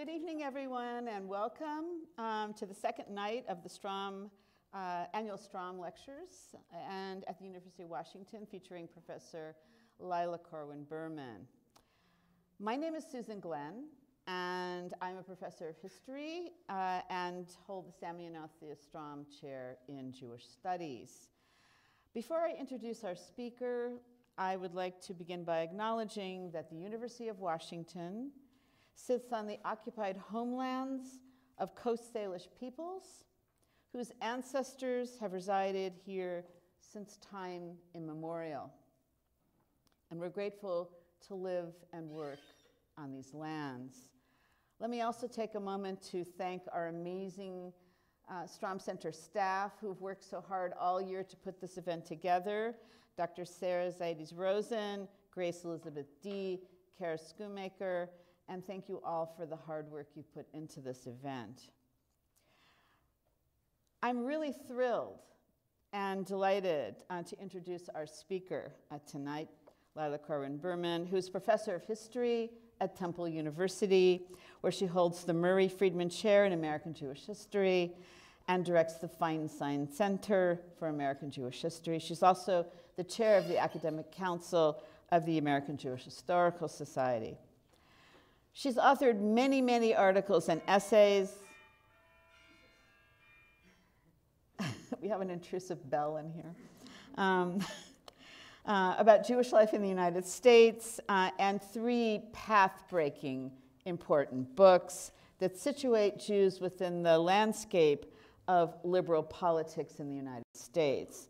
good evening, everyone, and welcome um, to the second night of the Stroum uh, annual Stroum lectures, and at the University of Washington, featuring Professor Lila Corwin Berman. My name is Susan Glenn, and I'm a professor of history uh, and hold the Samuel Althea Stroum Chair in Jewish Studies. Before I introduce our speaker, I would like to begin by acknowledging that the University of Washington sits on the occupied homelands of Coast Salish peoples whose ancestors have resided here since time immemorial. And we're grateful to live and work on these lands. Let me also take a moment to thank our amazing uh, Stroum Center staff who've worked so hard all year to put this event together. Dr. Sarah Zaides Rosen, Grace Elizabeth D., Kara Schoonmaker, and thank you all for the hard work you put into this event. I'm really thrilled and delighted uh, to introduce our speaker uh, tonight, Lila Corwin Berman, who's professor of history at Temple University, where she holds the Murray Friedman Chair in American Jewish History and directs the Feinstein Center for American Jewish History. She's also the chair of the Academic Council of the American Jewish Historical Society. She's authored many, many articles and essays. we have an intrusive bell in here. Um, uh, about Jewish life in the United States, uh, and three path breaking important books that situate Jews within the landscape of liberal politics in the United States.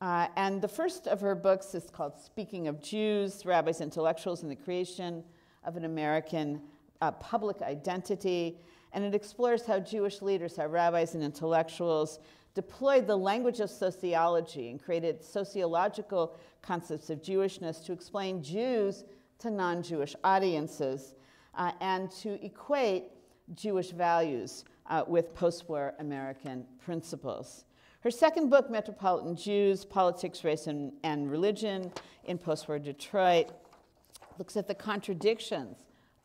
Uh, and the first of her books is called Speaking of Jews Rabbis, Intellectuals, and the Creation of an American uh, public identity, and it explores how Jewish leaders, how rabbis and intellectuals deployed the language of sociology and created sociological concepts of Jewishness to explain Jews to non Jewish audiences uh, and to equate Jewish values uh, with post war American principles. Her second book, Metropolitan Jews Politics, Race, and, and Religion in Post War Detroit, looks at the contradictions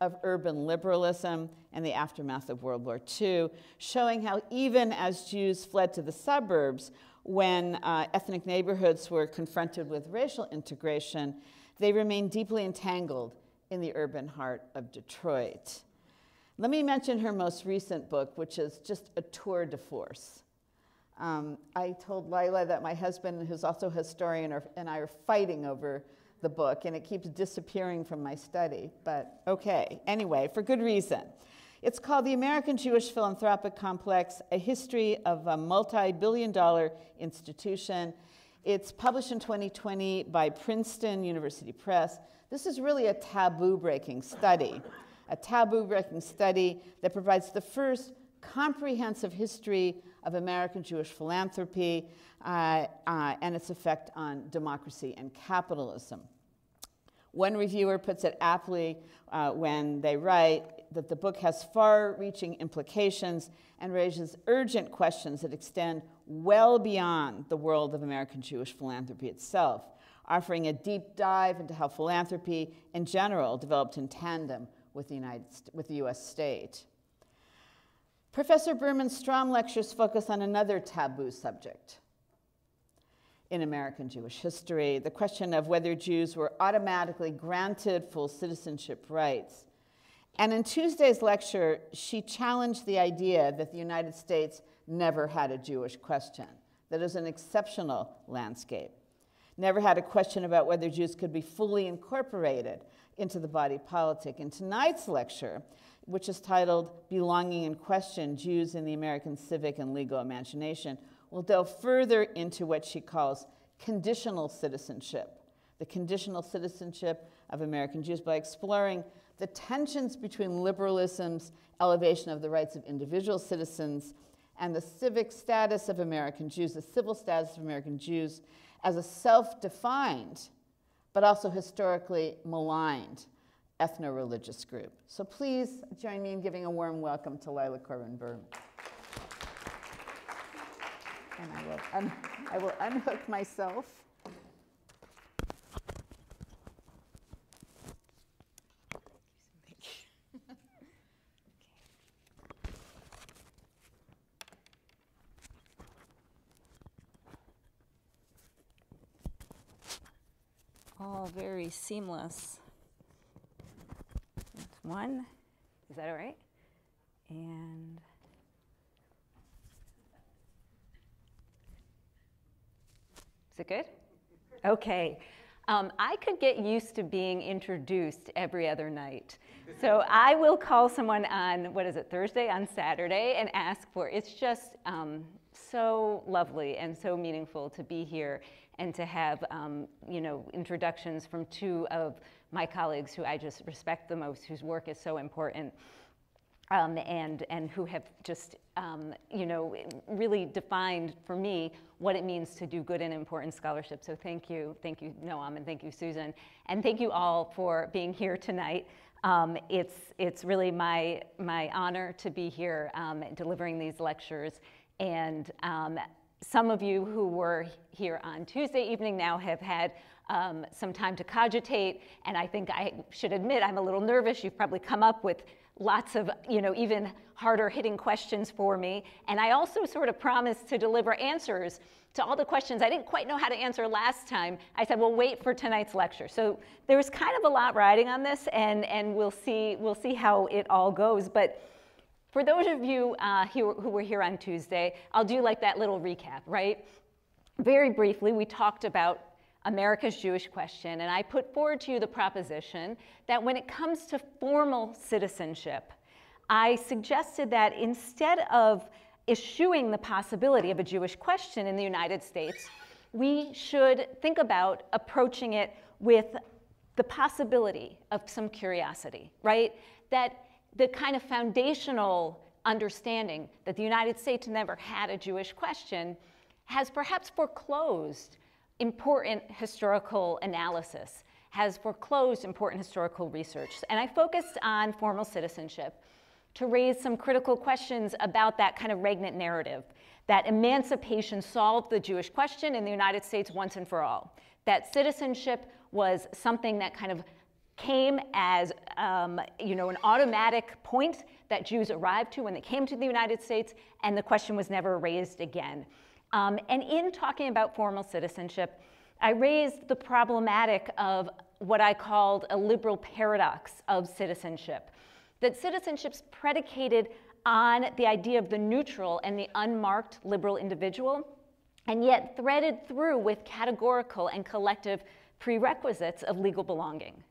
of urban liberalism and the aftermath of World War II, showing how even as Jews fled to the suburbs when uh, ethnic neighborhoods were confronted with racial integration, they remained deeply entangled in the urban heart of Detroit. Let me mention her most recent book, which is just a tour de force. Um, I told Lila that my husband, who's also a historian, are, and I are fighting over the book, and it keeps disappearing from my study. But okay, anyway, for good reason. It's called The American Jewish Philanthropic Complex A History of a Multi Billion Dollar Institution. It's published in 2020 by Princeton University Press. This is really a taboo breaking study, a taboo breaking study that provides the first comprehensive history of American Jewish philanthropy uh, uh, and its effect on democracy and capitalism. One reviewer puts it aptly uh, when they write that the book has far reaching implications and raises urgent questions that extend well beyond the world of American Jewish philanthropy itself, offering a deep dive into how philanthropy in general developed in tandem with the, United, with the US state. Professor Berman's Stroum lectures focus on another taboo subject in American Jewish history, the question of whether Jews were automatically granted full citizenship rights. And in Tuesday's lecture, she challenged the idea that the United States never had a Jewish question, that is an exceptional landscape. Never had a question about whether Jews could be fully incorporated into the body politic. In tonight's lecture, which is titled Belonging in Question Jews in the American Civic and Legal Imagination, will delve further into what she calls conditional citizenship, the conditional citizenship of American Jews by exploring the tensions between liberalism's elevation of the rights of individual citizens and the civic status of American Jews, the civil status of American Jews as a self-defined, but also historically maligned ethno-religious group. So please join me in giving a warm welcome to Lila Corwin Berman and I will, I will unhook myself. all very seamless. That's one. Is that all right? And is it good? Okay. Um, I could get used to being introduced every other night. So I will call someone on, what is it, Thursday, on Saturday, and ask for It's just um, so lovely and so meaningful to be here and to have, um, you know, introductions from two of my colleagues who I just respect the most, whose work is so important. Um, and, and who have just, um, you know, really defined for me what it means to do good and important scholarship. So thank you, thank you, Noam, and thank you, Susan. And thank you all for being here tonight. Um, it's, it's really my, my honor to be here um, delivering these lectures. And um, some of you who were here on Tuesday evening now have had um, some time to cogitate, and I think I should admit I'm a little nervous. You've probably come up with lots of, you know, even harder hitting questions for me. And I also sort of promised to deliver answers to all the questions I didn't quite know how to answer last time. I said, well, wait for tonight's lecture. So there's kind of a lot riding on this, and, and we'll, see, we'll see how it all goes. But for those of you uh, who, who were here on Tuesday, I'll do like that little recap, right? Very briefly, we talked about America's Jewish question, and I put forward to you the proposition that when it comes to formal citizenship, I suggested that instead of eschewing the possibility of a Jewish question in the United States, we should think about approaching it with the possibility of some curiosity, right? That the kind of foundational understanding that the United States never had a Jewish question has perhaps foreclosed important historical analysis, has foreclosed important historical research. And I focused on formal citizenship to raise some critical questions about that kind of regnant narrative that emancipation solved the Jewish question in the United States once and for all, that citizenship was something that kind of came as um, you know, an automatic point that Jews arrived to when they came to the United States, and the question was never raised again. Um, and in talking about formal citizenship, I raised the problematic of what I called a liberal paradox of citizenship that citizenship's predicated on the idea of the neutral and the unmarked liberal individual, and yet threaded through with categorical and collective prerequisites of legal belonging.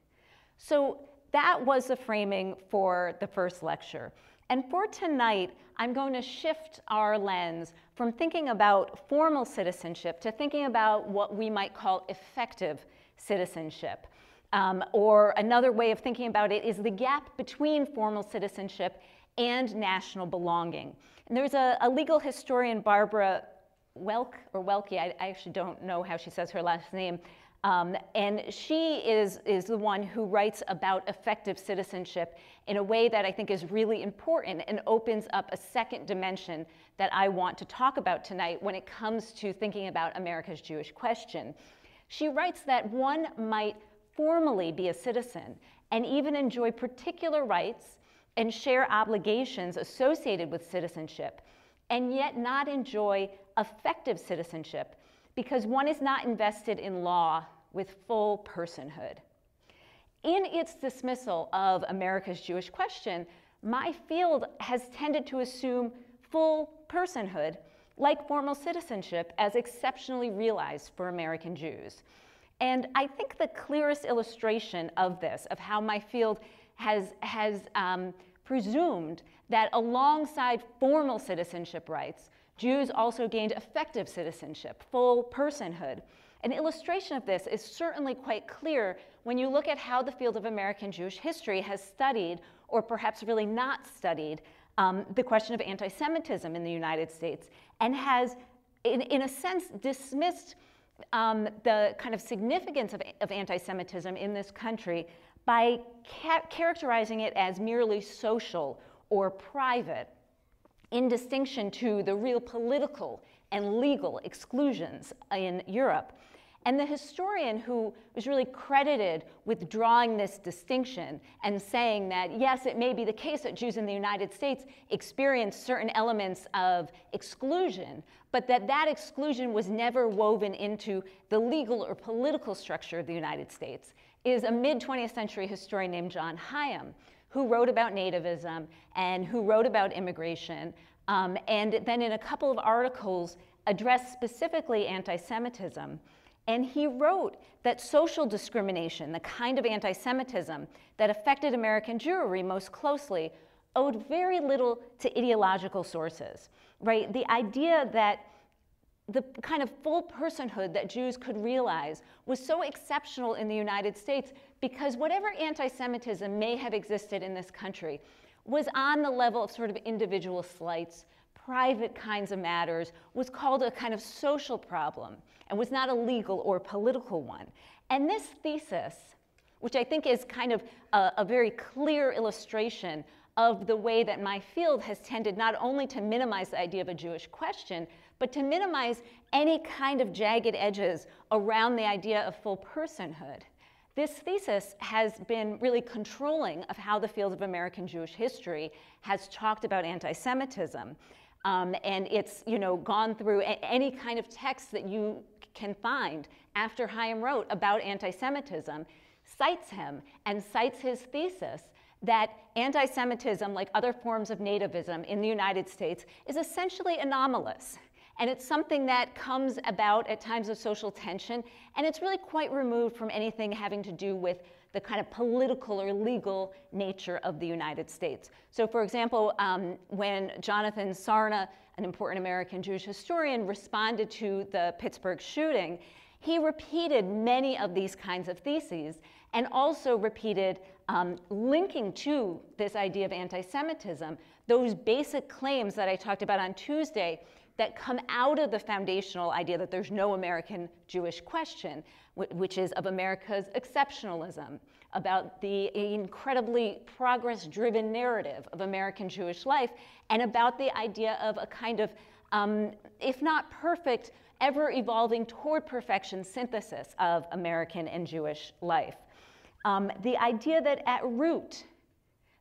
So that was the framing for the first lecture. And for tonight, I'm going to shift our lens from thinking about formal citizenship to thinking about what we might call effective citizenship. Um, or another way of thinking about it is the gap between formal citizenship and national belonging. And there's a, a legal historian, Barbara Welk, or Welke, I, I, actually don't know how she says her last name, um, and she is, is the one who writes about effective citizenship in a way that I think is really important and opens up a second dimension that I want to talk about tonight when it comes to thinking about America's Jewish question. She writes that one might formally be a citizen and even enjoy particular rights and share obligations associated with citizenship, and yet not enjoy effective citizenship because one is not invested in law with full personhood. In its dismissal of America's Jewish question, my field has tended to assume full personhood, like formal citizenship, as exceptionally realized for American Jews. And I think the clearest illustration of this, of how my field has, has um, presumed that alongside formal citizenship rights, Jews also gained effective citizenship, full personhood. An illustration of this is certainly quite clear when you look at how the field of American Jewish history has studied, or perhaps really not studied, um, the question of anti Semitism in the United States, and has, in, in a sense, dismissed um, the kind of significance of, of anti Semitism in this country by ca characterizing it as merely social or private, in distinction to the real political and legal exclusions in Europe. And the historian who was really credited with drawing this distinction and saying that, yes, it may be the case that Jews in the United States experienced certain elements of exclusion, but that that exclusion was never woven into the legal or political structure of the United States, is a mid 20th century historian named John Higham, who wrote about nativism and who wrote about immigration, um, and then in a couple of articles addressed specifically anti Semitism. And he wrote that social discrimination, the kind of anti Semitism that affected American Jewry most closely, owed very little to ideological sources, right? The idea that the kind of full personhood that Jews could realize was so exceptional in the United States because whatever anti Semitism may have existed in this country was on the level of sort of individual slights, private kinds of matters, was called a kind of social problem and was not a legal or political one. And this thesis, which I think is kind of a, a very clear illustration of the way that my field has tended not only to minimize the idea of a Jewish question, but to minimize any kind of jagged edges around the idea of full personhood. This thesis has been really controlling of how the field of American Jewish history has talked about anti Semitism. Um, and it's you know, gone through any kind of text that you can find after Higham wrote about anti Semitism, cites him and cites his thesis that anti Semitism, like other forms of nativism in the United States, is essentially anomalous. And it's something that comes about at times of social tension, and it's really quite removed from anything having to do with the kind of political or legal nature of the United States. So, for example, um, when Jonathan Sarna, an important American Jewish historian, responded to the Pittsburgh shooting, he repeated many of these kinds of theses and also repeated um, linking to this idea of anti Semitism those basic claims that I talked about on Tuesday that come out of the foundational idea that there's no American Jewish question, which is of America's exceptionalism, about the incredibly progress driven narrative of American Jewish life, and about the idea of a kind of, um, if not perfect, ever evolving toward perfection synthesis of American and Jewish life. Um, the idea that at root,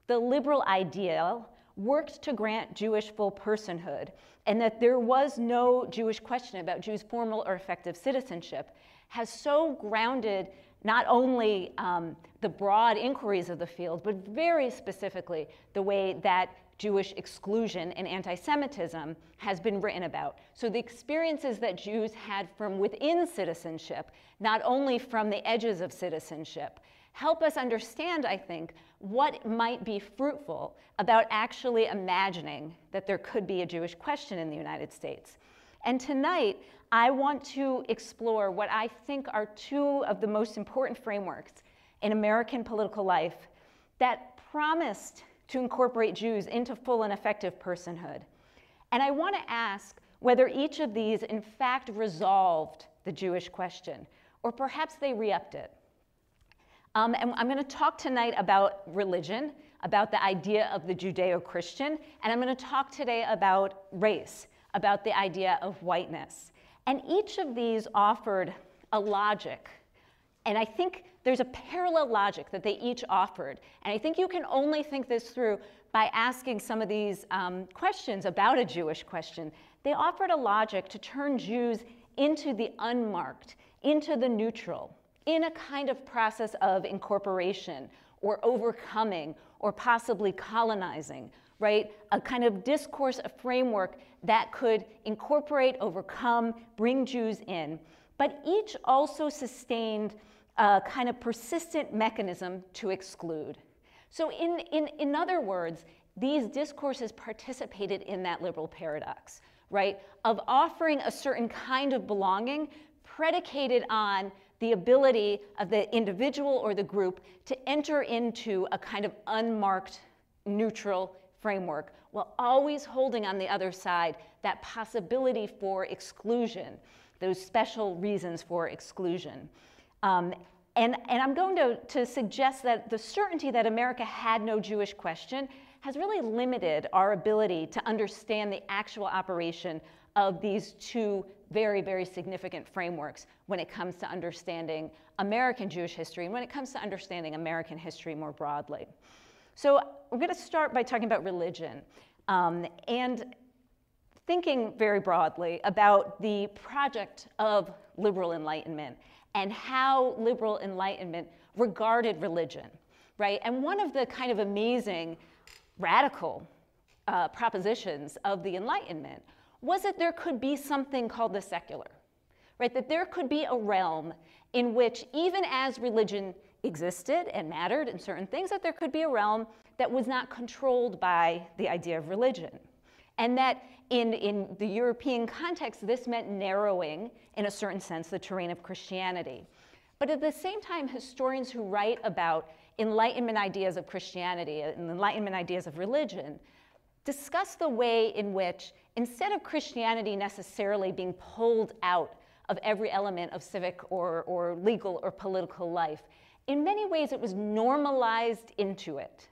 the liberal ideal worked to grant Jewish full personhood, and that there was no Jewish question about Jews' formal or effective citizenship, has so grounded not only um, the broad inquiries of the field, but very specifically the way that Jewish exclusion and anti Semitism has been written about. So, the experiences that Jews had from within citizenship, not only from the edges of citizenship, help us understand, I think, what might be fruitful about actually imagining that there could be a Jewish question in the United States. And tonight, I want to explore what I think are two of the most important frameworks in American political life that promised to incorporate Jews into full and effective personhood. And I want to ask whether each of these, in fact, resolved the Jewish question, or perhaps they re upped it. Um, and I'm going to talk tonight about religion, about the idea of the Judeo Christian, and I'm going to talk today about race, about the idea of whiteness. And each of these offered a logic. And I think there's a parallel logic that they each offered. And I think you can only think this through by asking some of these um, questions about a Jewish question. They offered a logic to turn Jews into the unmarked, into the neutral in a kind of process of incorporation or overcoming or possibly colonizing, right? A kind of discourse, a framework that could incorporate, overcome, bring Jews in. But each also sustained a kind of persistent mechanism to exclude. So, in, in, in other words, these discourses participated in that liberal paradox, right? Of offering a certain kind of belonging predicated on the ability of the individual or the group to enter into a kind of unmarked neutral framework while always holding on the other side that possibility for exclusion, those special reasons for exclusion. Um, and, and I'm going to, to suggest that the certainty that America had no Jewish question has really limited our ability to understand the actual operation of these two very, very significant frameworks when it comes to understanding American Jewish history and when it comes to understanding American history more broadly. So we're going to start by talking about religion um, and thinking very broadly about the project of liberal enlightenment and how liberal enlightenment regarded religion, right? And one of the kind of amazing, radical uh, propositions of the Enlightenment was that there could be something called the secular, right? That there could be a realm in which, even as religion existed and mattered in certain things, that there could be a realm that was not controlled by the idea of religion. And that in, in the European context, this meant narrowing, in a certain sense, the terrain of Christianity. But at the same time, historians who write about Enlightenment ideas of Christianity and Enlightenment ideas of religion discuss the way in which, instead of Christianity necessarily being pulled out of every element of civic or, or legal or political life, in many ways it was normalized into it,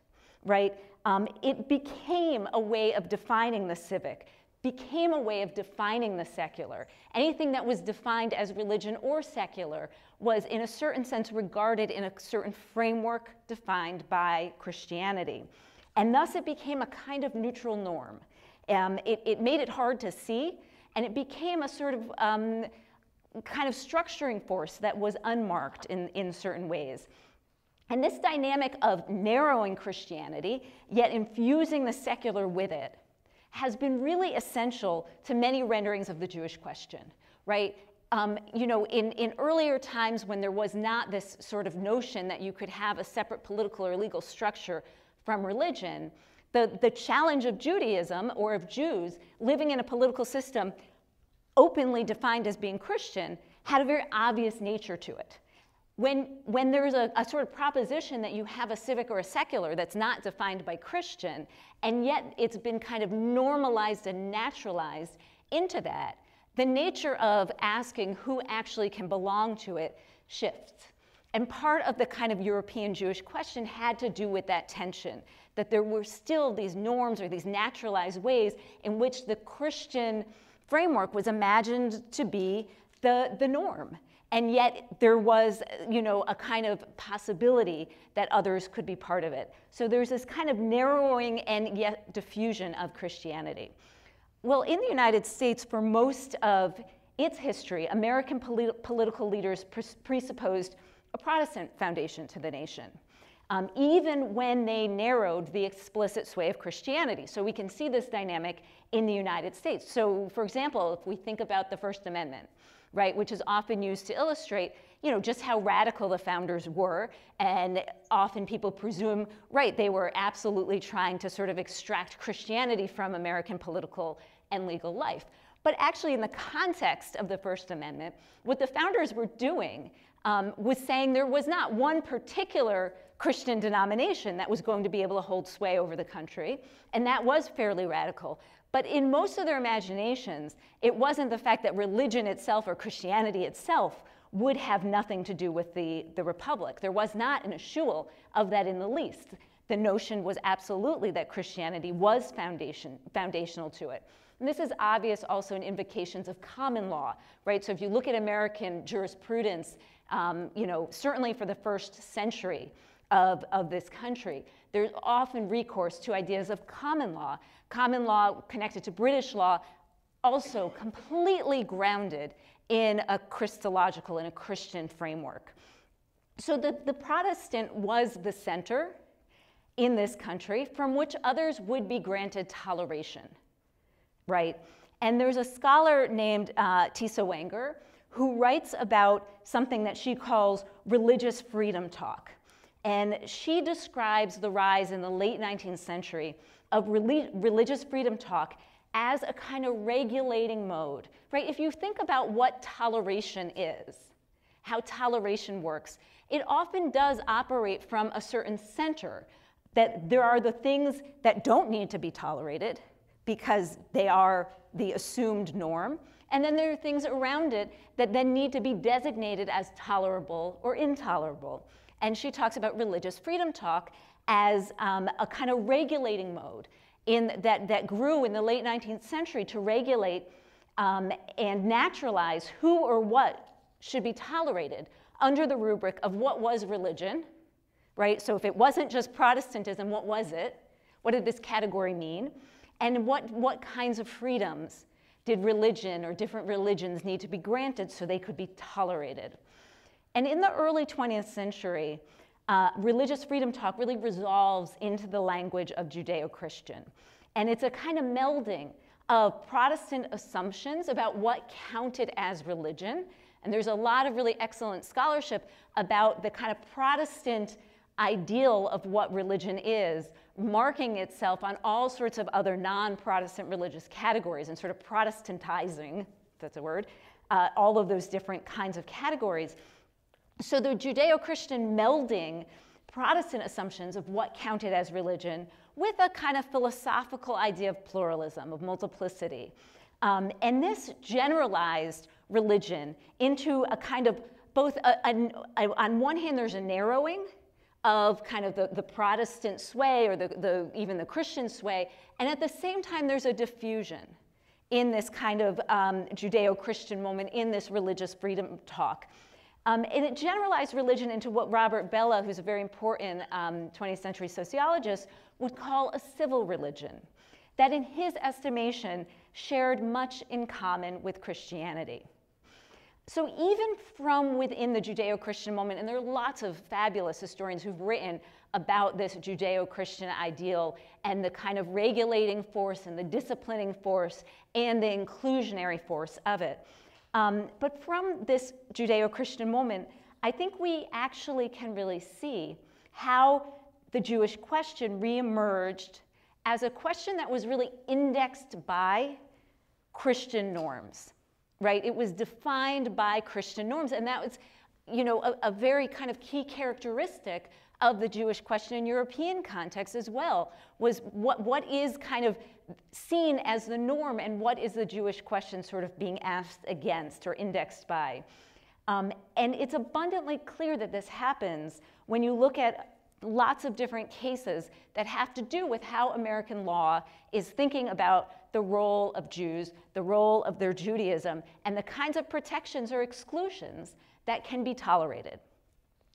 right? Um, it became a way of defining the civic, became a way of defining the secular. Anything that was defined as religion or secular was, in a certain sense, regarded in a certain framework defined by Christianity. And thus it became a kind of neutral norm. Um, it, it, made it hard to see, and it became a sort of um, kind of structuring force that was unmarked in, in certain ways. And this dynamic of narrowing Christianity, yet infusing the secular with it, has been really essential to many renderings of the Jewish question, right? Um, you know, in, in earlier times when there was not this sort of notion that you could have a separate political or legal structure from religion, the, the challenge of Judaism or of Jews living in a political system openly defined as being Christian had a very obvious nature to it. When, when there's a, a, sort of proposition that you have a civic or a secular that's not defined by Christian, and yet it's been kind of normalized and naturalized into that, the nature of asking who actually can belong to it shifts. And part of the kind of European Jewish question had to do with that tension, that there were still these norms or these naturalized ways in which the Christian framework was imagined to be the, the norm. And yet there was, you know, a kind of possibility that others could be part of it. So there's this kind of narrowing and yet diffusion of Christianity. Well, in the United States, for most of its history, American polit political leaders presupposed a Protestant foundation to the nation, um, even when they narrowed the explicit sway of Christianity. So we can see this dynamic in the United States. So, for example, if we think about the First Amendment, right, which is often used to illustrate, you know, just how radical the founders were, and often people presume, right, they were absolutely trying to sort of extract Christianity from American political and legal life. But actually, in the context of the First Amendment, what the founders were doing um, was saying there was not one particular Christian denomination that was going to be able to hold sway over the country, and that was fairly radical. But in most of their imaginations, it wasn't the fact that religion itself or Christianity itself would have nothing to do with the, the republic. There was not an eschewal of that in the least. The notion was absolutely that Christianity was foundation, foundational to it. And this is obvious also in invocations of common law, right? So if you look at American jurisprudence um, you know, certainly for the first century of, of this country, there's often recourse to ideas of common law. Common law connected to British law, also completely grounded in a Christological, in a Christian framework. So the, the Protestant was the center in this country from which others would be granted toleration, right? And there's a scholar named uh, Tisa Wenger who writes about something that she calls religious freedom talk. And she describes the rise in the late 19th century of religious freedom talk as a kind of regulating mode, right? If you think about what toleration is, how toleration works, it often does operate from a certain center, that there are the things that don't need to be tolerated because they are the assumed norm, and then there are things around it that then need to be designated as tolerable or intolerable. And she talks about religious freedom talk as um, a kind of regulating mode in that, that grew in the late 19th century to regulate um, and naturalize who or what should be tolerated under the rubric of what was religion, right? So if it wasn't just Protestantism, what was it? What did this category mean? And what, what kinds of freedoms did religion or different religions need to be granted so they could be tolerated? And in the early 20th century, uh, religious freedom talk really resolves into the language of Judeo Christian. And it's a kind of melding of Protestant assumptions about what counted as religion. And there's a lot of really excellent scholarship about the kind of Protestant ideal of what religion is, marking itself on all sorts of other non Protestant religious categories and sort of Protestantizing, that's a word, uh, all of those different kinds of categories. So the Judeo Christian melding Protestant assumptions of what counted as religion with a kind of philosophical idea of pluralism, of multiplicity. Um, and this generalized religion into a kind of both, a, a, a, on one hand, there's a narrowing of kind of the, the Protestant sway or the, the, even the Christian sway, and at the same time, there's a diffusion in this kind of um, Judeo Christian moment, in this religious freedom talk. Um, and it generalized religion into what Robert Bellah, who's a very important um, 20th century sociologist, would call a civil religion, that in his estimation shared much in common with Christianity. So, even from within the Judeo Christian moment, and there are lots of fabulous historians who've written about this Judeo Christian ideal and the kind of regulating force and the disciplining force and the inclusionary force of it. Um, but from this Judeo Christian moment, I think we actually can really see how the Jewish question reemerged as a question that was really indexed by Christian norms, right? It was defined by Christian norms, and that was, you know, a, a very kind of key characteristic of the Jewish question in European context as well, was what, what is kind of seen as the norm and what is the Jewish question sort of being asked against or indexed by. Um, and it's abundantly clear that this happens when you look at lots of different cases that have to do with how American law is thinking about the role of Jews, the role of their Judaism, and the kinds of protections or exclusions that can be tolerated.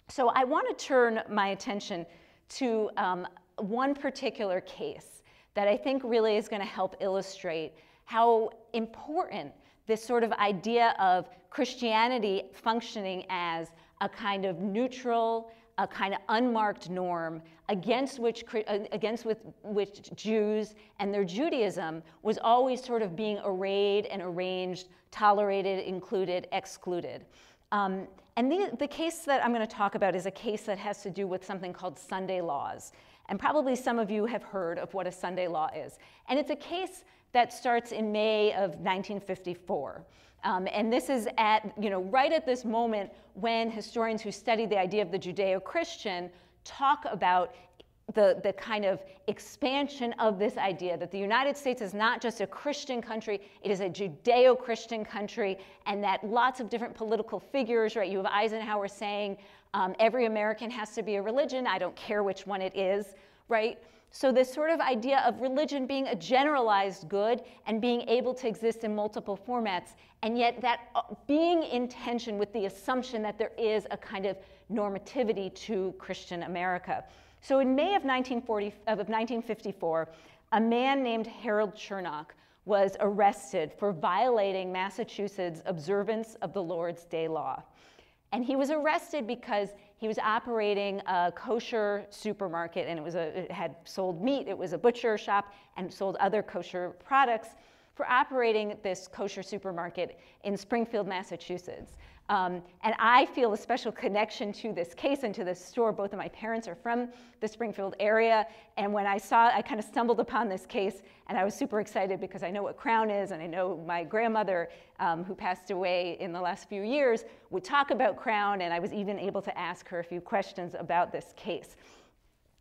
So I want to turn my attention to um, one particular case that I think really is going to help illustrate how important this sort of idea of Christianity functioning as a kind of neutral, a kind of unmarked norm against which, uh, against with, which Jews and their Judaism was always sort of being arrayed and arranged, tolerated, included, excluded. Um, and the, the case that I'm going to talk about is a case that has to do with something called Sunday laws. And probably some of you have heard of what a Sunday law is. And it's a case that starts in May of 1954. Um, and this is at, you know, right at this moment when historians who study the idea of the Judeo-Christian talk about the, the kind of expansion of this idea that the United States is not just a Christian country, it is a Judeo Christian country, and that lots of different political figures, right? You have Eisenhower saying um, every American has to be a religion, I don't care which one it is, right? So, this sort of idea of religion being a generalized good and being able to exist in multiple formats, and yet that uh, being in tension with the assumption that there is a kind of normativity to Christian America. So, in May of, 1940, of 1954, a man named Harold Chernock was arrested for violating Massachusetts' observance of the Lord's Day law. And he was arrested because he was operating a kosher supermarket and it, was a, it had sold meat, it was a butcher shop, and sold other kosher products for operating this kosher supermarket in Springfield, Massachusetts. Um, and I feel a special connection to this case and to this store. Both of my parents are from the Springfield area. And when I saw, I kind of stumbled upon this case and I was super excited because I know what Crown is and I know my grandmother, um, who passed away in the last few years, would talk about Crown. And I was even able to ask her a few questions about this case.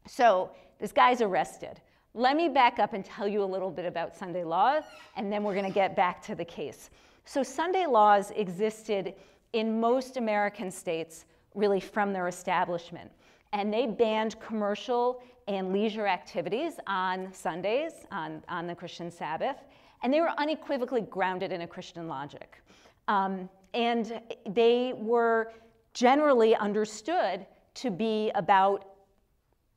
So this guy's arrested. Let me back up and tell you a little bit about Sunday law, and then we're going to get back to the case. So, Sunday laws existed in most American states really from their establishment. And they banned commercial and leisure activities on Sundays, on, on the Christian Sabbath, and they were unequivocally grounded in a Christian logic. Um, and they were generally understood to be about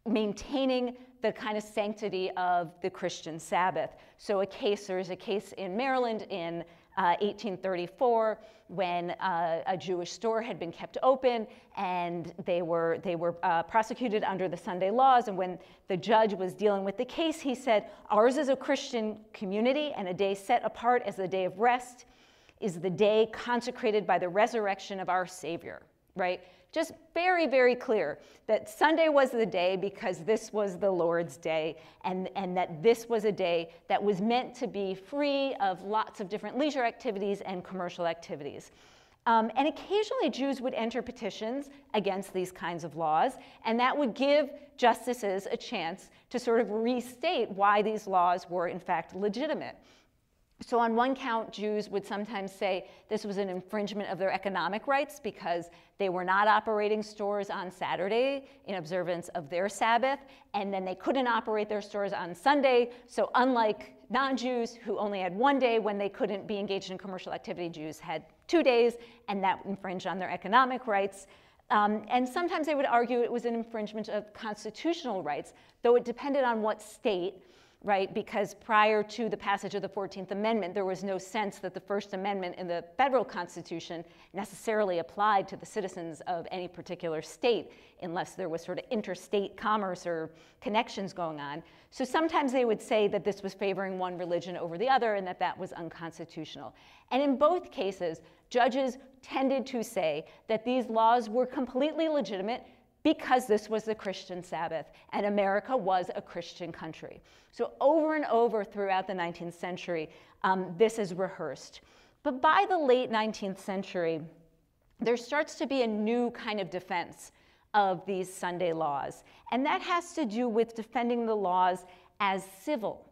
maintaining the kind of sanctity of the Christian Sabbath. So a case, there's a case in Maryland in uh, 1834 when uh, a Jewish store had been kept open and they were, they were uh, prosecuted under the Sunday laws. And when the judge was dealing with the case, he said, Ours is a Christian community and a day set apart as the day of rest is the day consecrated by the resurrection of our Savior, right? Just very, very clear that Sunday was the day because this was the Lord's day, and, and that this was a day that was meant to be free of lots of different leisure activities and commercial activities. Um, and occasionally, Jews would enter petitions against these kinds of laws, and that would give justices a chance to sort of restate why these laws were, in fact, legitimate. So, on one count, Jews would sometimes say this was an infringement of their economic rights because they were not operating stores on Saturday in observance of their Sabbath, and then they couldn't operate their stores on Sunday. So, unlike non Jews who only had one day when they couldn't be engaged in commercial activity, Jews had two days, and that infringed on their economic rights. Um, and sometimes they would argue it was an infringement of constitutional rights, though it depended on what state right? Because prior to the passage of the 14th Amendment, there was no sense that the First Amendment in the federal Constitution necessarily applied to the citizens of any particular state unless there was sort of interstate commerce or connections going on. So sometimes they would say that this was favoring one religion over the other and that that was unconstitutional. And in both cases, judges tended to say that these laws were completely legitimate because this was the Christian Sabbath and America was a Christian country. So, over and over throughout the 19th century, um, this is rehearsed. But by the late 19th century, there starts to be a new kind of defense of these Sunday laws. And that has to do with defending the laws as civil,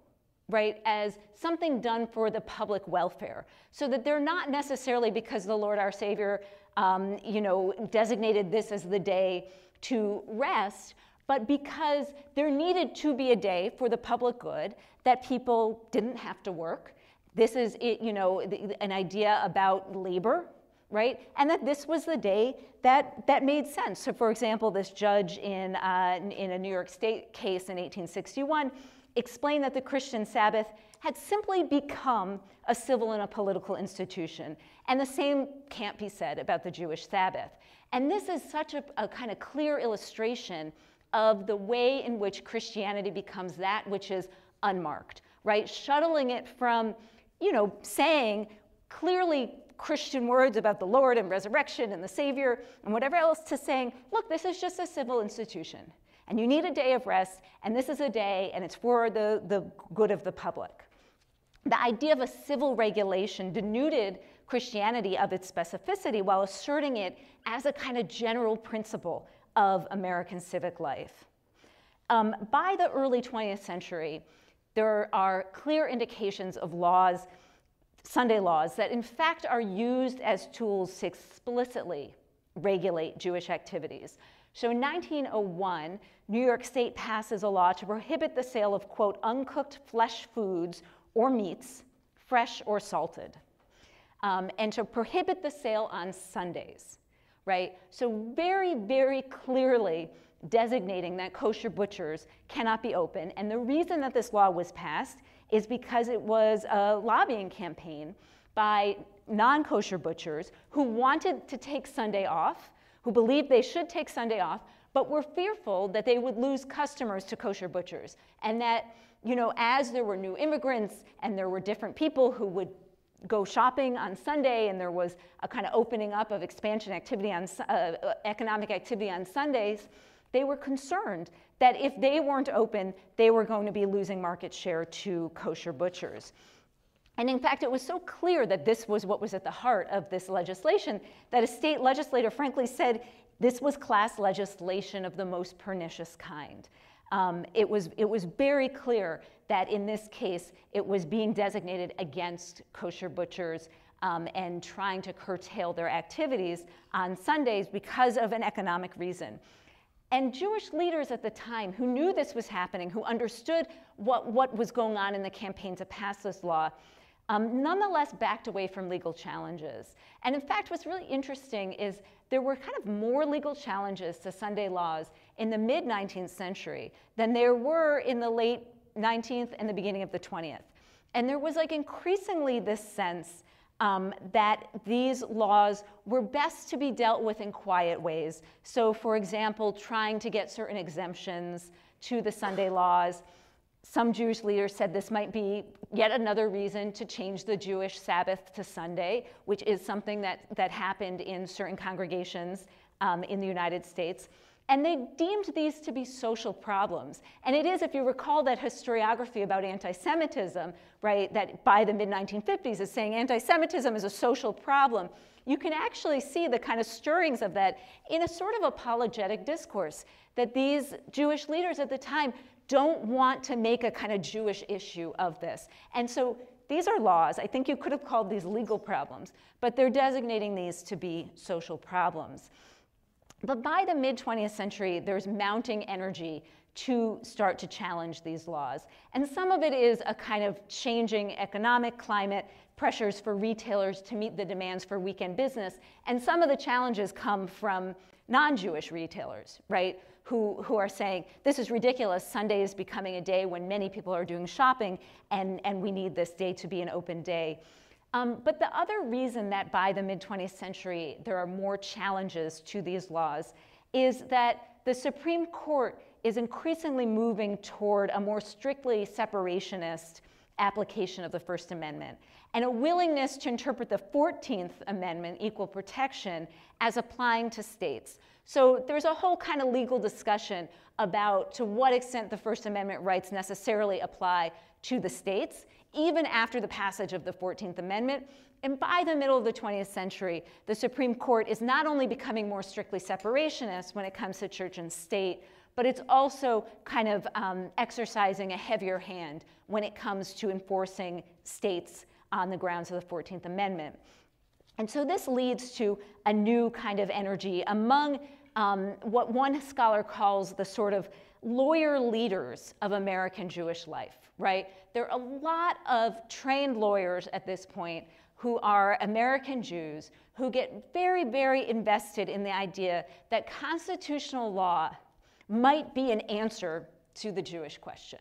right? As something done for the public welfare. So that they're not necessarily because the Lord our Savior, um, you know, designated this as the day to rest, but because there needed to be a day for the public good that people didn't have to work. This is, you know, an idea about labor, right? And that this was the day that, that made sense. So, for example, this judge in, uh, in a New York State case in 1861 explained that the Christian Sabbath had simply become a civil and a political institution. And the same can't be said about the Jewish Sabbath. And this is such a, a kind of clear illustration of the way in which Christianity becomes that which is unmarked, right? Shuttling it from, you know, saying clearly Christian words about the Lord and resurrection and the Savior and whatever else to saying, look, this is just a civil institution. And you need a day of rest, and this is a day, and it's for the, the good of the public. The idea of a civil regulation denuded Christianity of its specificity while asserting it as a kind of general principle of American civic life. Um, by the early 20th century, there are clear indications of laws, Sunday laws, that in fact are used as tools to explicitly regulate Jewish activities. So in 1901, New York State passes a law to prohibit the sale of, quote, uncooked flesh foods or meats, fresh or salted, um, and to prohibit the sale on Sundays right? So very, very clearly designating that kosher butchers cannot be open. And the reason that this law was passed is because it was a lobbying campaign by non kosher butchers who wanted to take Sunday off, who believed they should take Sunday off, but were fearful that they would lose customers to kosher butchers. And that, you know, as there were new immigrants and there were different people who would go shopping on Sunday, and there was a kind of opening up of expansion activity on uh, uh, economic activity on Sundays, they were concerned that if they weren't open, they were going to be losing market share to kosher butchers. And in fact, it was so clear that this was what was at the heart of this legislation that a state legislator frankly said this was class legislation of the most pernicious kind. Um, it, was, it was very clear that in this case, it was being designated against kosher butchers um, and trying to curtail their activities on Sundays because of an economic reason. And Jewish leaders at the time who knew this was happening, who understood what, what was going on in the campaign to pass this law, um, nonetheless backed away from legal challenges. And in fact, what's really interesting is there were kind of more legal challenges to Sunday laws in the mid 19th century than there were in the late 19th and the beginning of the 20th. And there was like increasingly this sense um, that these laws were best to be dealt with in quiet ways. So, for example, trying to get certain exemptions to the Sunday laws. Some Jewish leaders said this might be yet another reason to change the Jewish Sabbath to Sunday, which is something that, that happened in certain congregations um, in the United States. And they deemed these to be social problems. And it is, if you recall that historiography about anti Semitism, right, that by the mid 1950s is saying anti Semitism is a social problem, you can actually see the kind of stirrings of that in a sort of apologetic discourse. That these Jewish leaders at the time don't want to make a kind of Jewish issue of this. And so these are laws. I think you could have called these legal problems, but they're designating these to be social problems. But by the mid 20th century, there's mounting energy to start to challenge these laws. And some of it is a kind of changing economic climate, pressures for retailers to meet the demands for weekend business. And some of the challenges come from non Jewish retailers, right? Who, who are saying, this is ridiculous. Sunday is becoming a day when many people are doing shopping, and, and we need this day to be an open day. Um, but the other reason that by the mid 20th century there are more challenges to these laws is that the Supreme Court is increasingly moving toward a more strictly separationist application of the First Amendment and a willingness to interpret the 14th Amendment, equal protection, as applying to states. So there's a whole kind of legal discussion about to what extent the First Amendment rights necessarily apply to the states even after the passage of the 14th Amendment. And by the middle of the 20th century, the Supreme Court is not only becoming more strictly separationist when it comes to church and state, but it's also kind of um, exercising a heavier hand when it comes to enforcing states on the grounds of the 14th Amendment. And so this leads to a new kind of energy among um, what one scholar calls the sort of lawyer leaders of American Jewish life, right? There are a lot of trained lawyers at this point who are American Jews who get very, very invested in the idea that constitutional law might be an answer to the Jewish question,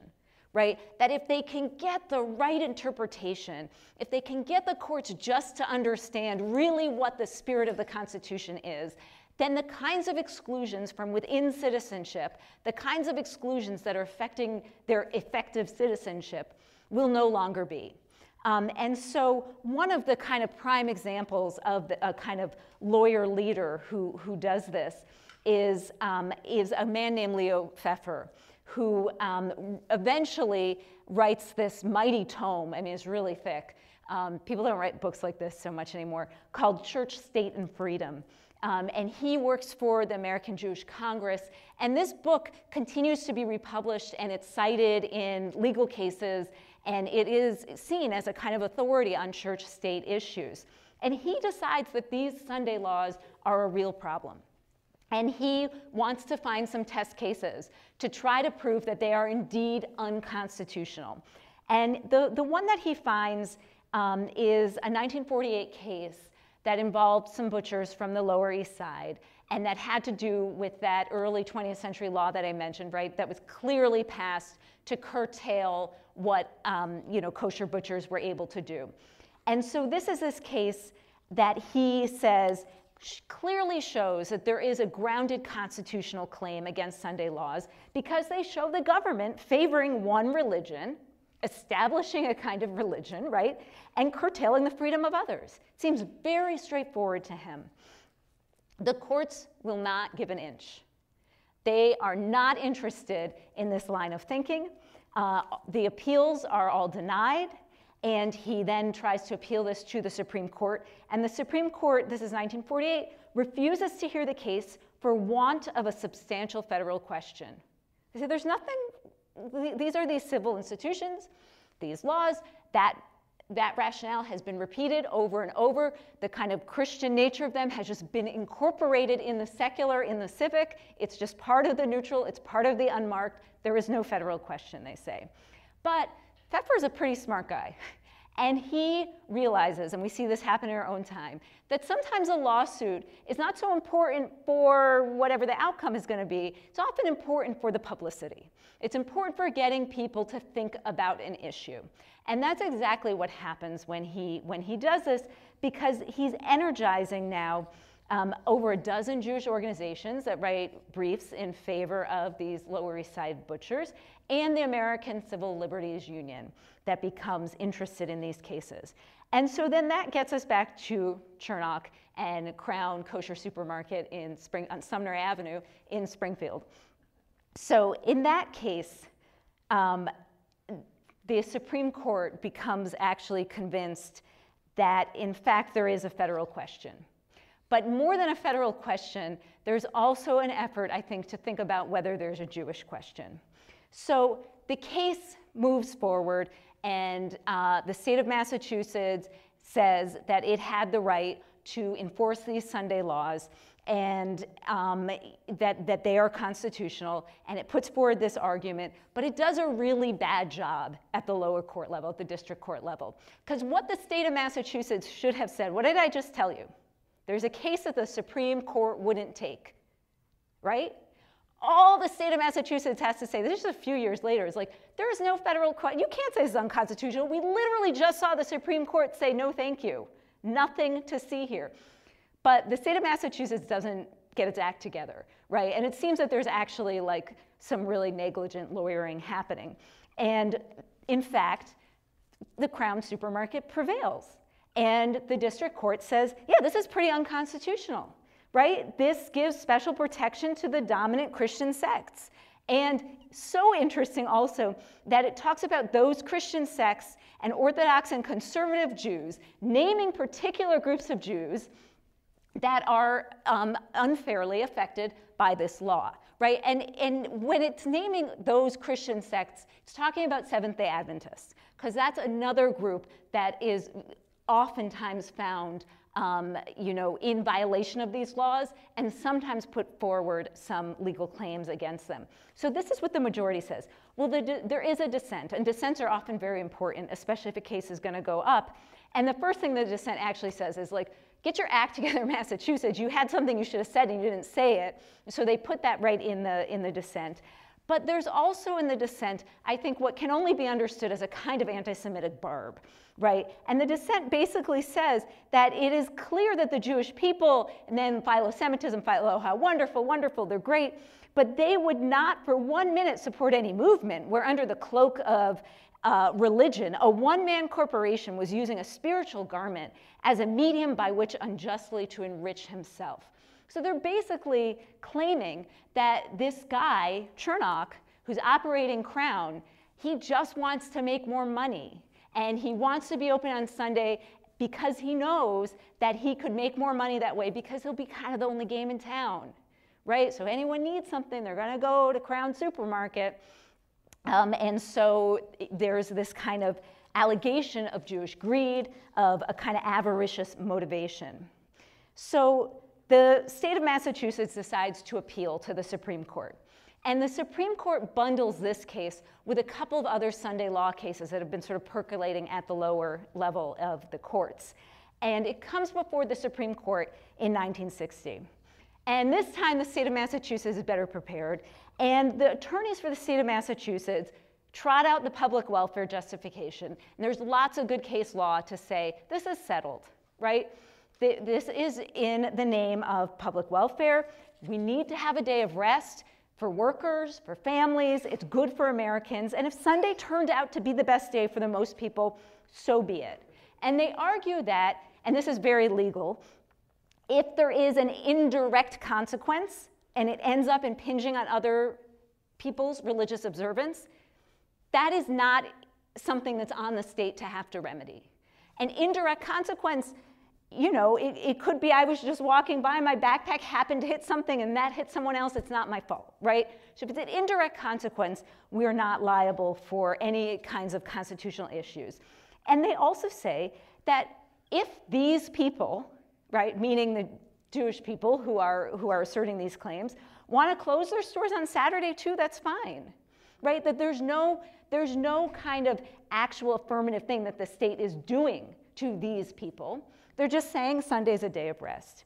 right? That if they can get the right interpretation, if they can get the courts just to understand really what the spirit of the Constitution is, then the kinds of exclusions from within citizenship, the kinds of exclusions that are affecting their effective citizenship, will no longer be. Um, and so, one of the kind of prime examples of the, a kind of lawyer leader who, who does this is, um, is a man named Leo Pfeffer, who um, eventually writes this mighty tome. I mean, it's really thick. Um, people don't write books like this so much anymore, called Church, State, and Freedom. Um, and he works for the American Jewish Congress. And this book continues to be republished and it's cited in legal cases and it is seen as a kind of authority on church state issues. And he decides that these Sunday laws are a real problem. And he wants to find some test cases to try to prove that they are indeed unconstitutional. And the, the one that he finds um, is a 1948 case that involved some butchers from the Lower East Side and that had to do with that early 20th century law that I mentioned, right, that was clearly passed to curtail what um, you know, kosher butchers were able to do. And so this is this case that he says clearly shows that there is a grounded constitutional claim against Sunday laws because they show the government favoring one religion establishing a kind of religion, right, and curtailing the freedom of others. It seems very straightforward to him. The courts will not give an inch. They are not interested in this line of thinking. Uh, the appeals are all denied, and he then tries to appeal this to the Supreme Court. And the Supreme Court, this is 1948, refuses to hear the case for want of a substantial federal question. They say there's nothing these are these civil institutions, these laws that that rationale has been repeated over and over. The kind of Christian nature of them has just been incorporated in the secular, in the civic. It's just part of the neutral, it's part of the unmarked. There is no federal question, they say. But Pfeffer is a pretty smart guy. And he realizes, and we see this happen in our own time, that sometimes a lawsuit is not so important for whatever the outcome is going to be. It's often important for the publicity. It's important for getting people to think about an issue. And that's exactly what happens when he, when he does this, because he's energizing now um, over a dozen Jewish organizations that write briefs in favor of these Lower East Side butchers and the American Civil Liberties Union that becomes interested in these cases. And so then that gets us back to Chernock and Crown Kosher Supermarket in Spring, on Sumner Avenue in Springfield. So in that case, um, the Supreme Court becomes actually convinced that in fact there is a federal question. But more than a federal question, there's also an effort, I think, to think about whether there's a Jewish question. So the case moves forward, and uh, the state of Massachusetts says that it had the right to enforce these Sunday laws and um, that, that they are constitutional, and it puts forward this argument, but it does a really bad job at the lower court level, at the district court level. Because what the state of Massachusetts should have said, what did I just tell you? There's a case that the Supreme Court wouldn't take, right? All the state of Massachusetts has to say, this is a few years later, is like, there is no federal, you can't say this is unconstitutional. We literally just saw the Supreme Court say, no, thank you. Nothing to see here. But the state of Massachusetts doesn't get its act together, right? And it seems that there's actually like some really negligent lawyering happening. And in fact, the Crown supermarket prevails. And the district court says, yeah, this is pretty unconstitutional, right? This gives special protection to the dominant Christian sects. And so interesting also that it talks about those Christian sects and Orthodox and conservative Jews, naming particular groups of Jews that are um, unfairly affected by this law, right? And, and when it's naming those Christian sects, it's talking about Seventh day Adventists, because that's another group that is oftentimes found um, you know, in violation of these laws and sometimes put forward some legal claims against them. So this is what the majority says. Well, the there is a dissent, and dissents are often very important, especially if a case is going to go up. And the first thing the dissent actually says is like, get your act together, Massachusetts. You had something you should have said and you didn't say it. So they put that right in the, in the dissent. But there's also in the dissent, I think, what can only be understood as a kind of anti Semitic barb, right? And the dissent basically says that it is clear that the Jewish people, and then philo Semitism, philo, how wonderful, wonderful, they're great, but they would not for one minute support any movement where, under the cloak of uh, religion, a one man corporation was using a spiritual garment as a medium by which unjustly to enrich himself. So they're basically claiming that this guy, Chernock, who's operating Crown, he just wants to make more money. And he wants to be open on Sunday because he knows that he could make more money that way because he'll be kind of the only game in town, right? So anyone needs something, they're going to go to Crown Supermarket. Um, and so there's this kind of allegation of Jewish greed, of a kind of avaricious motivation. So the state of Massachusetts decides to appeal to the Supreme Court. And the Supreme Court bundles this case with a couple of other Sunday law cases that have been sort of percolating at the lower level of the courts. And it comes before the Supreme Court in 1960. And this time, the state of Massachusetts is better prepared. And the attorneys for the state of Massachusetts trot out the public welfare justification. And there's lots of good case law to say this is settled, right? This is in the name of public welfare. We need to have a day of rest for workers, for families. It's good for Americans. And if Sunday turned out to be the best day for the most people, so be it. And they argue that, and this is very legal, if there is an indirect consequence and it ends up impinging on other people's religious observance, that is not something that's on the state to have to remedy. An indirect consequence you know, it, it could be I was just walking by, my backpack happened to hit something and that hit someone else, it's not my fault, right? So if it's an indirect consequence, we're not liable for any kinds of constitutional issues. And they also say that if these people, right, meaning the Jewish people who are, who are asserting these claims, want to close their stores on Saturday too, that's fine, right? That there's no, there's no kind of actual affirmative thing that the state is doing to these people. They're just saying Sunday's a day of rest.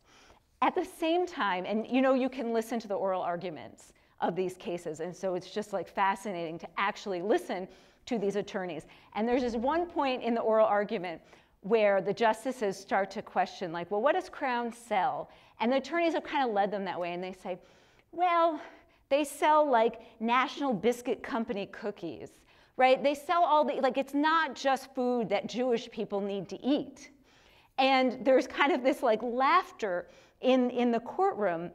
At the same time, and you know, you can listen to the oral arguments of these cases, and so it's just like fascinating to actually listen to these attorneys. And there's this one point in the oral argument where the justices start to question, like, well, what does Crown sell? And the attorneys have kind of led them that way, and they say, well, they sell like National Biscuit Company cookies, right? They sell all the, like, it's not just food that Jewish people need to eat. And there's kind of this like laughter in, in the courtroom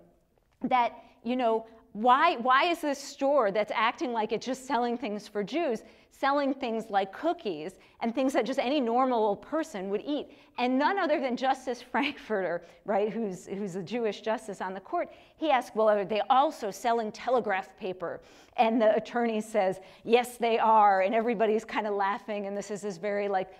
that, you know, why, why is this store that's acting like it's just selling things for Jews selling things like cookies and things that just any normal person would eat? And none other than Justice Frankfurter, right, who's, who's a Jewish justice on the court, he asked, well, are they also selling telegraph paper? And the attorney says, yes, they are. And everybody's kind of laughing. And this is this very like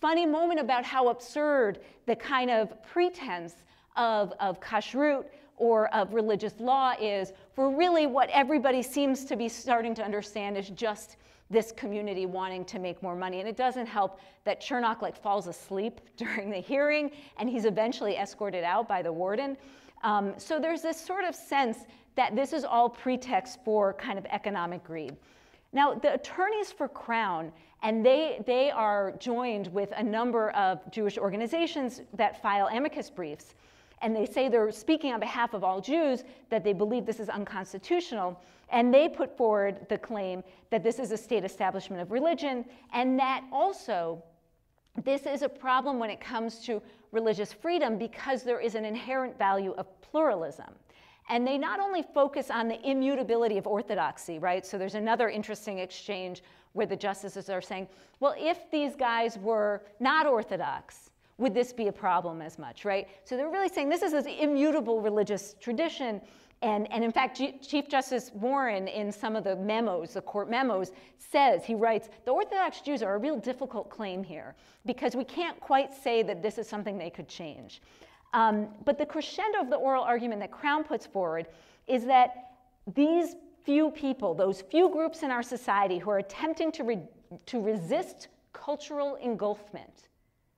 funny moment about how absurd the kind of pretense of, of kashrut or of religious law is for really what everybody seems to be starting to understand is just this community wanting to make more money. And it doesn't help that Chernock like falls asleep during the hearing and he's eventually escorted out by the warden. Um, so there's this sort of sense that this is all pretext for kind of economic greed. Now, the attorneys for Crown, and they, they are joined with a number of Jewish organizations that file amicus briefs and they say they're speaking on behalf of all Jews, that they believe this is unconstitutional. And they put forward the claim that this is a state establishment of religion, and that also this is a problem when it comes to religious freedom because there is an inherent value of pluralism. And they not only focus on the immutability of orthodoxy, right? So there's another interesting exchange where the justices are saying, well, if these guys were not orthodox, would this be a problem as much, right? So they're really saying this is an immutable religious tradition. And, and in fact, G Chief Justice Warren, in some of the memos, the court memos, says, he writes, the Orthodox Jews are a real difficult claim here because we can't quite say that this is something they could change. Um, but the crescendo of the oral argument that Crown puts forward is that these few people, those few groups in our society who are attempting to, re to resist cultural engulfment,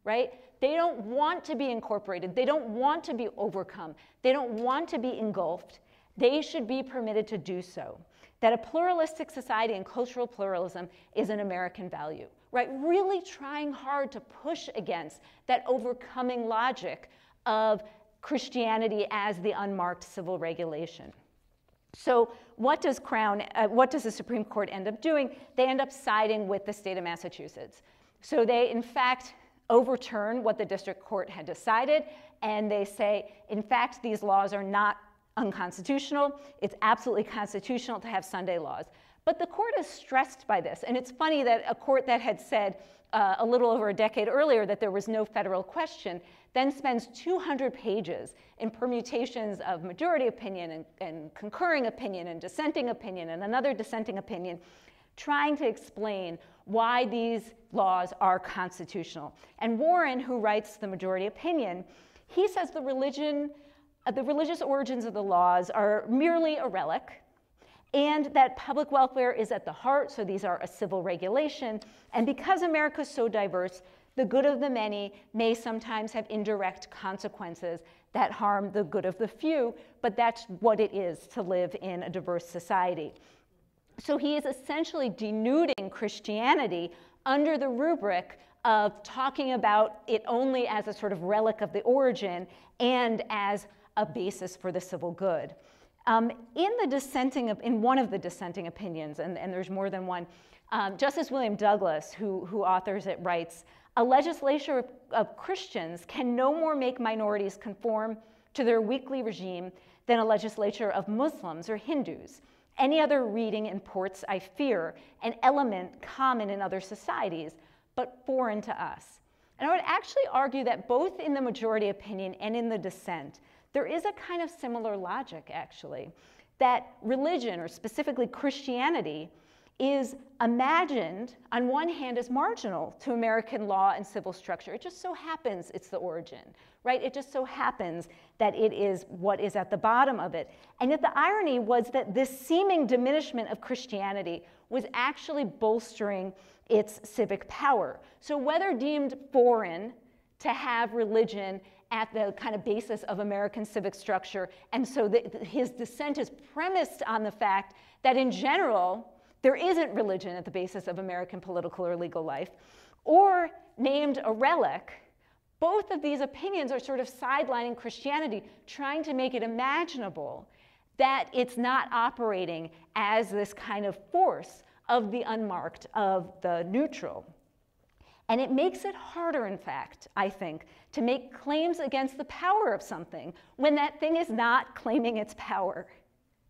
right? They don't want to be incorporated. They don't want to be overcome. They don't want to be engulfed. They should be permitted to do so. That a pluralistic society and cultural pluralism is an American value, right? Really trying hard to push against that overcoming logic of Christianity as the unmarked civil regulation. So what does Crown, uh, what does the Supreme Court end up doing? They end up siding with the state of Massachusetts. So they, in fact, overturn what the district court had decided, and they say, in fact, these laws are not unconstitutional. It's absolutely constitutional to have Sunday laws. But the court is stressed by this, and it's funny that a court that had said uh, a little over a decade earlier that there was no federal question then spends 200 pages in permutations of majority opinion and, and concurring opinion and dissenting opinion and another dissenting opinion trying to explain why these laws are constitutional. And Warren, who writes the majority opinion, he says the religion, uh, the religious origins of the laws are merely a relic, and that public welfare is at the heart, so these are a civil regulation. And because America is so diverse, the good of the many may sometimes have indirect consequences that harm the good of the few, but that's what it is to live in a diverse society. So he is essentially denuding Christianity under the rubric of talking about it only as a sort of relic of the origin and as a basis for the civil good. Um, in the dissenting, in one of the dissenting opinions, and, and there's more than one, um, Justice William Douglas, who, who authors it, writes, a legislature of, Christians can no more make minorities conform to their weekly regime than a legislature of Muslims or Hindus. Any other reading imports, I fear, an element common in other societies, but foreign to us. And I would actually argue that both in the majority opinion and in the dissent, there is a kind of similar logic, actually, that religion, or specifically Christianity, is imagined, on one hand, as marginal to American law and civil structure. It just so happens it's the origin, right? It just so happens that it is what is at the bottom of it. And yet the irony was that this seeming diminishment of Christianity was actually bolstering its civic power. So whether deemed foreign to have religion at the kind of basis of American civic structure, and so the, his dissent is premised on the fact that in general, there isn't religion at the basis of American political or legal life, or named a relic, both of these opinions are sort of sidelining Christianity, trying to make it imaginable that it's not operating as this kind of force of the unmarked, of the neutral. And it makes it harder, in fact, I think, to make claims against the power of something when that thing is not claiming its power,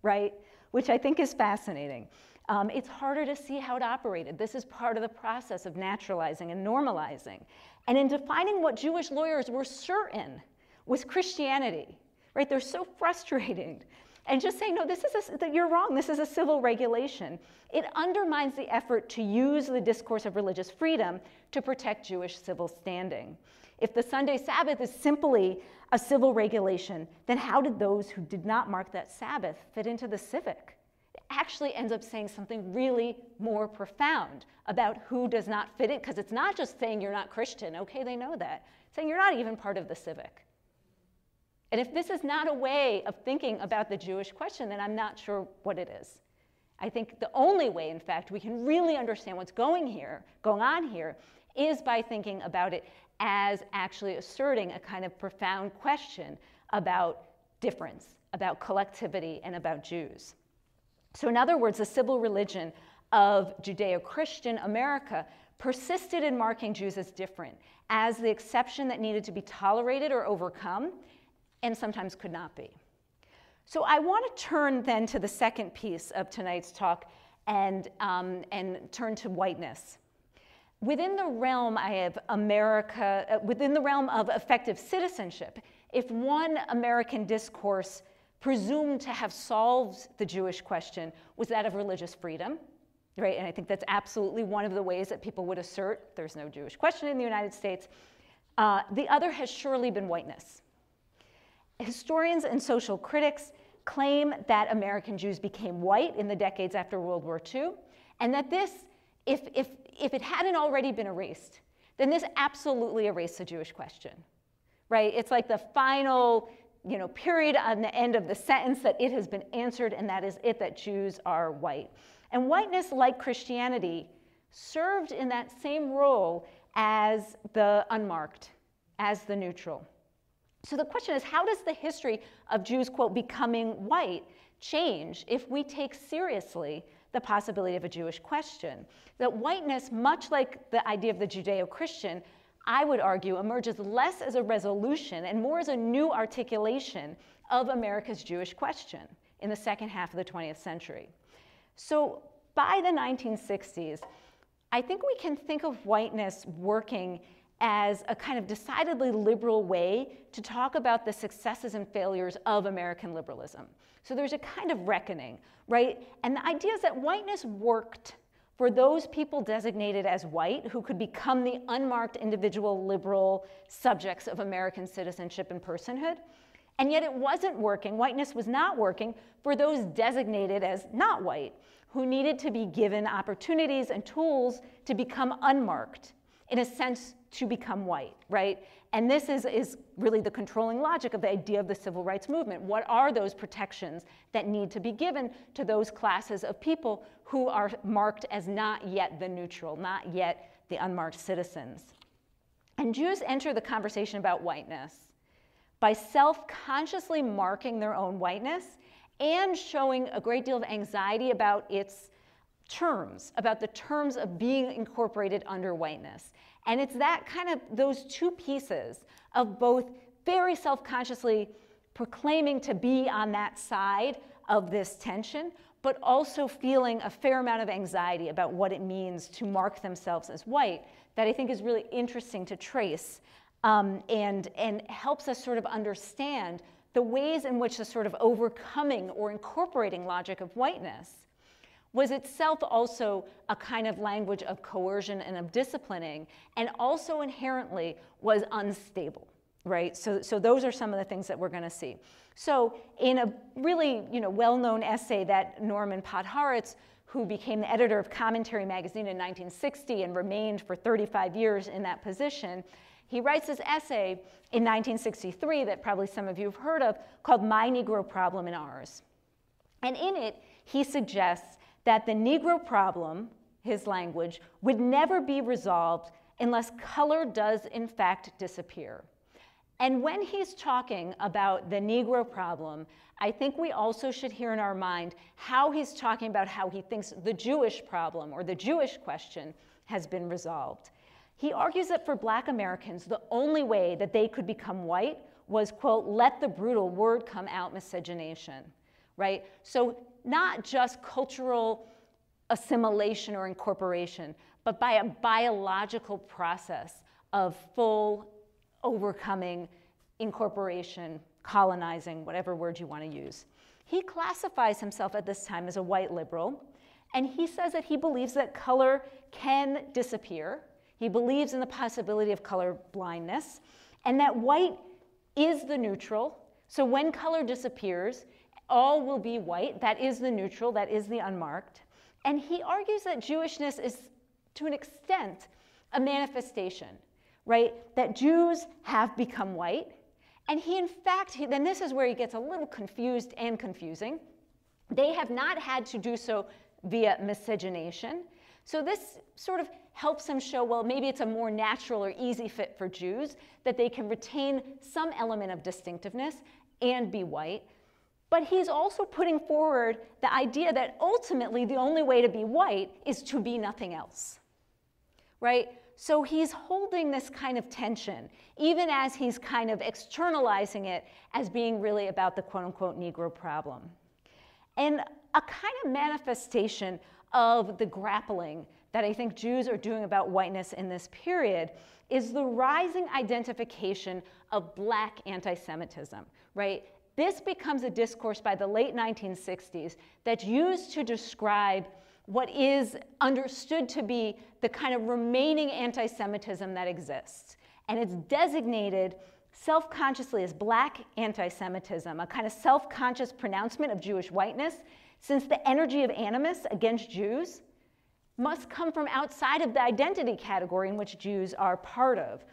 right? Which I think is fascinating. Um, it's harder to see how it operated. This is part of the process of naturalizing and normalizing. And in defining what Jewish lawyers were certain was Christianity, right? They're so frustrating. And just saying, no, this is a, you're wrong, this is a civil regulation. It undermines the effort to use the discourse of religious freedom to protect Jewish civil standing. If the Sunday Sabbath is simply a civil regulation, then how did those who did not mark that Sabbath fit into the civic? Actually ends up saying something really more profound about who does not fit in, because it's not just saying you're not Christian, okay, they know that, it's saying you're not even part of the civic. And if this is not a way of thinking about the Jewish question, then I'm not sure what it is. I think the only way, in fact, we can really understand what's going here, going on here, is by thinking about it as actually asserting a kind of profound question about difference, about collectivity, and about Jews. So, in other words, the civil religion of Judeo Christian America persisted in marking Jews as different, as the exception that needed to be tolerated or overcome, and sometimes could not be. So, I want to turn then to the second piece of tonight's talk and, um, and turn to whiteness. Within the realm I have America, uh, within the realm of effective citizenship, if one American discourse presumed to have solved the Jewish question was that of religious freedom, right? And I think that's absolutely one of the ways that people would assert there's no Jewish question in the United States. Uh, the other has surely been whiteness. Historians and social critics claim that American Jews became white in the decades after World War II, and that this, if, if, if it hadn't already been erased, then this absolutely erased the Jewish question, right? It's like the final you know, period on the end of the sentence that it has been answered, and that is it that Jews are white. And whiteness, like Christianity, served in that same role as the unmarked, as the neutral. So the question is how does the history of Jews, quote, becoming white change if we take seriously the possibility of a Jewish question? That whiteness, much like the idea of the Judeo Christian, I would argue, emerges less as a resolution and more as a new articulation of America's Jewish question in the second half of the 20th century. So by the 1960s, I think we can think of whiteness working as a kind of decidedly liberal way to talk about the successes and failures of American liberalism. So there's a kind of reckoning, right? And the idea is that whiteness worked for those people designated as white who could become the unmarked individual liberal subjects of American citizenship and personhood. And yet it wasn't working, whiteness was not working for those designated as not white, who needed to be given opportunities and tools to become unmarked, in a sense, to become white, right? And this is, is really the controlling logic of the idea of the civil rights movement. What are those protections that need to be given to those classes of people who are marked as not yet the neutral, not yet the unmarked citizens? And Jews enter the conversation about whiteness by self consciously marking their own whiteness and showing a great deal of anxiety about its terms, about the terms of being incorporated under whiteness. And it's that kind of, those two pieces of both very self consciously proclaiming to be on that side of this tension, but also feeling a fair amount of anxiety about what it means to mark themselves as white, that I think is really interesting to trace um, and, and helps us sort of understand the ways in which the sort of overcoming or incorporating logic of whiteness was itself also a kind of language of coercion and of disciplining, and also inherently was unstable, right? So, so those are some of the things that we're going to see. So in a really you know, well-known essay that Norman Podhoretz, who became the editor of Commentary magazine in 1960 and remained for 35 years in that position, he writes this essay in 1963 that probably some of you have heard of called My Negro Problem and Ours. And in it, he suggests that the Negro problem, his language, would never be resolved unless color does in fact disappear. And when he's talking about the Negro problem, I think we also should hear in our mind how he's talking about how he thinks the Jewish problem or the Jewish question has been resolved. He argues that for black Americans, the only way that they could become white was, quote, let the brutal word come out miscegenation, right? So not just cultural assimilation or incorporation, but by a biological process of full overcoming incorporation, colonizing, whatever word you want to use. He classifies himself at this time as a white liberal, and he says that he believes that color can disappear. He believes in the possibility of color blindness, and that white is the neutral. So when color disappears, all will be white. That is the neutral, that is the unmarked. And he argues that Jewishness is, to an extent, a manifestation, right? That Jews have become white. And he, in fact, he, then this is where he gets a little confused and confusing. They have not had to do so via miscegenation. So this sort of helps him show, well, maybe it's a more natural or easy fit for Jews, that they can retain some element of distinctiveness and be white. But he's also putting forward the idea that ultimately the only way to be white is to be nothing else, right? So he's holding this kind of tension, even as he's kind of externalizing it as being really about the quote unquote Negro problem. And a kind of manifestation of the grappling that I think Jews are doing about whiteness in this period is the rising identification of black anti Semitism, right? This becomes a discourse by the late 1960s that's used to describe what is understood to be the kind of remaining anti Semitism that exists. And it's designated self consciously as black anti Semitism, a kind of self conscious pronouncement of Jewish whiteness, since the energy of animus against Jews must come from outside of the identity category in which Jews are part of.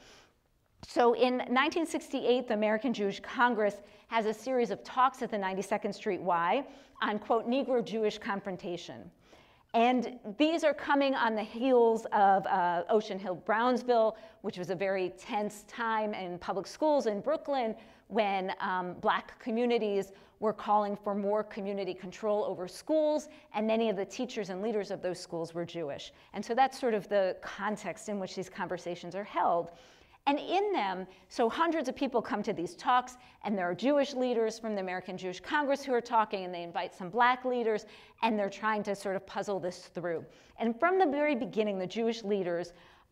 So in 1968, the American Jewish Congress has a series of talks at the 92nd Street Y on, quote, Negro Jewish confrontation. And these are coming on the heels of uh, Ocean Hill Brownsville, which was a very tense time in public schools in Brooklyn when um, black communities were calling for more community control over schools, and many of the teachers and leaders of those schools were Jewish. And so that's sort of the context in which these conversations are held. And in them, so hundreds of people come to these talks, and there are Jewish leaders from the American Jewish Congress who are talking, and they invite some black leaders, and they're trying to sort of puzzle this through. And from the very beginning, the Jewish leaders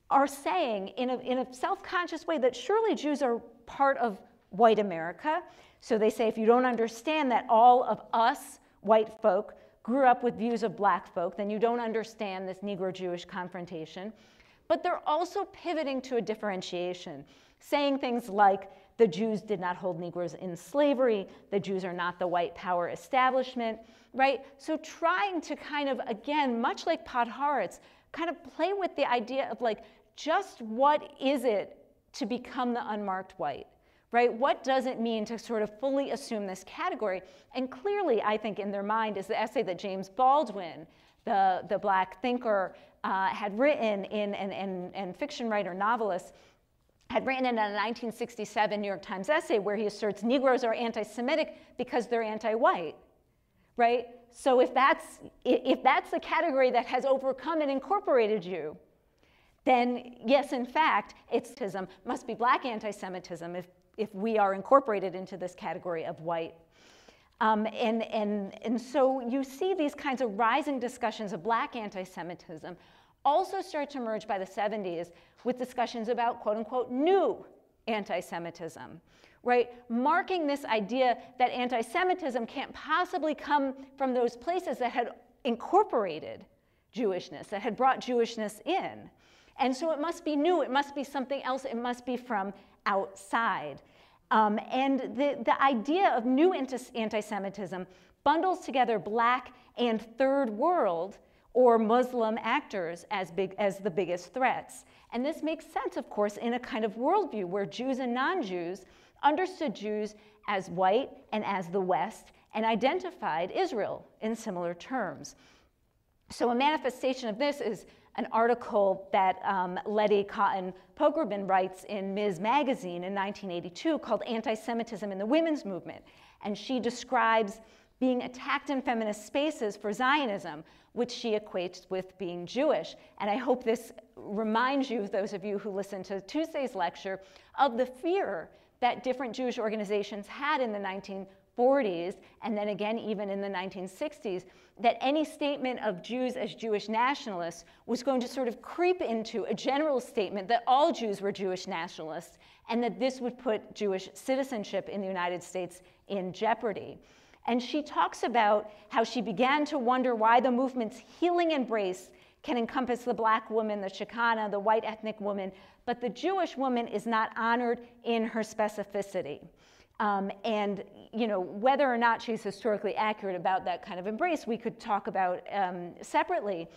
are saying in a, in a self conscious way that surely Jews are part of white America. So they say if you don't understand that all of us, white folk, grew up with views of black folk, then you don't understand this Negro Jewish confrontation. But they're also pivoting to a differentiation, saying things like the Jews did not hold Negroes in slavery, the Jews are not the white power establishment, right? So trying to kind of, again, much like Podhoretz, kind of play with the idea of like, just what is it to become the unmarked white? right? What does it mean to sort of fully assume this category? And clearly, I think in their mind is the essay that James Baldwin, the, the black thinker, uh, had written in, and, and, and fiction writer, novelist, had written in a 1967 New York Times essay where he asserts Negroes are anti-Semitic because they're anti-white, right? So if that's, if that's the category that has overcome and incorporated you, then yes, in fact, it's must be black anti-Semitism if, if we are incorporated into this category of white um, and, and, and so you see these kinds of rising discussions of black anti-Semitism also start to emerge by the 70s with discussions about quote unquote new anti-Semitism, right? Marking this idea that anti-Semitism can't possibly come from those places that had incorporated Jewishness, that had brought Jewishness in. And so it must be new, it must be something else, it must be from outside. Um, and the, the idea of new anti Semitism bundles together black and third world or Muslim actors as, big, as the biggest threats. And this makes sense, of course, in a kind of worldview where Jews and non Jews understood Jews as white and as the West and identified Israel in similar terms. So, a manifestation of this is an article that um, Letty Cottin Pogrebin writes in Ms. Magazine in 1982 called Anti Semitism in the Women's Movement. And she describes being attacked in feminist spaces for Zionism, which she equates with being Jewish. And I hope this reminds you, those of you who listened to Tuesday's lecture, of the fear that different Jewish organizations had in the 1940s and then again even in the 1960s that any statement of Jews as Jewish nationalists was going to sort of creep into a general statement that all Jews were Jewish nationalists and that this would put Jewish citizenship in the United States in jeopardy. And she talks about how she began to wonder why the movement's healing embrace can encompass the black woman, the Chicana, the white ethnic woman, but the Jewish woman is not honored in her specificity. Um, and you know whether or not she's historically accurate about that kind of embrace, we could talk about um, separately.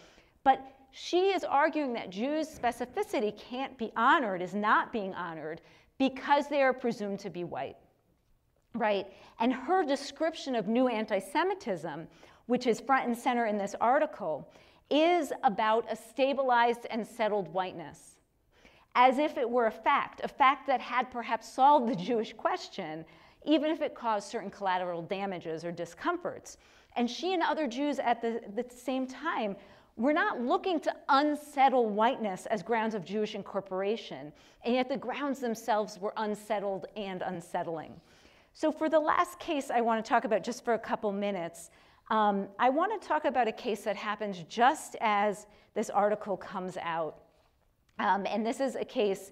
But she is arguing that Jews' specificity can't be honored, is not being honored, because they are presumed to be white, right? And her description of new anti-Semitism, which is front and center in this article, is about a stabilized and settled whiteness, as if it were a fact, a fact that had perhaps solved the Jewish question, even if it caused certain collateral damages or discomforts. And she and other Jews at the, the same time were not looking to unsettle whiteness as grounds of Jewish incorporation, and yet the grounds themselves were unsettled and unsettling. So, for the last case I want to talk about just for a couple minutes, um, I want to talk about a case that happens just as this article comes out. Um, and this is a case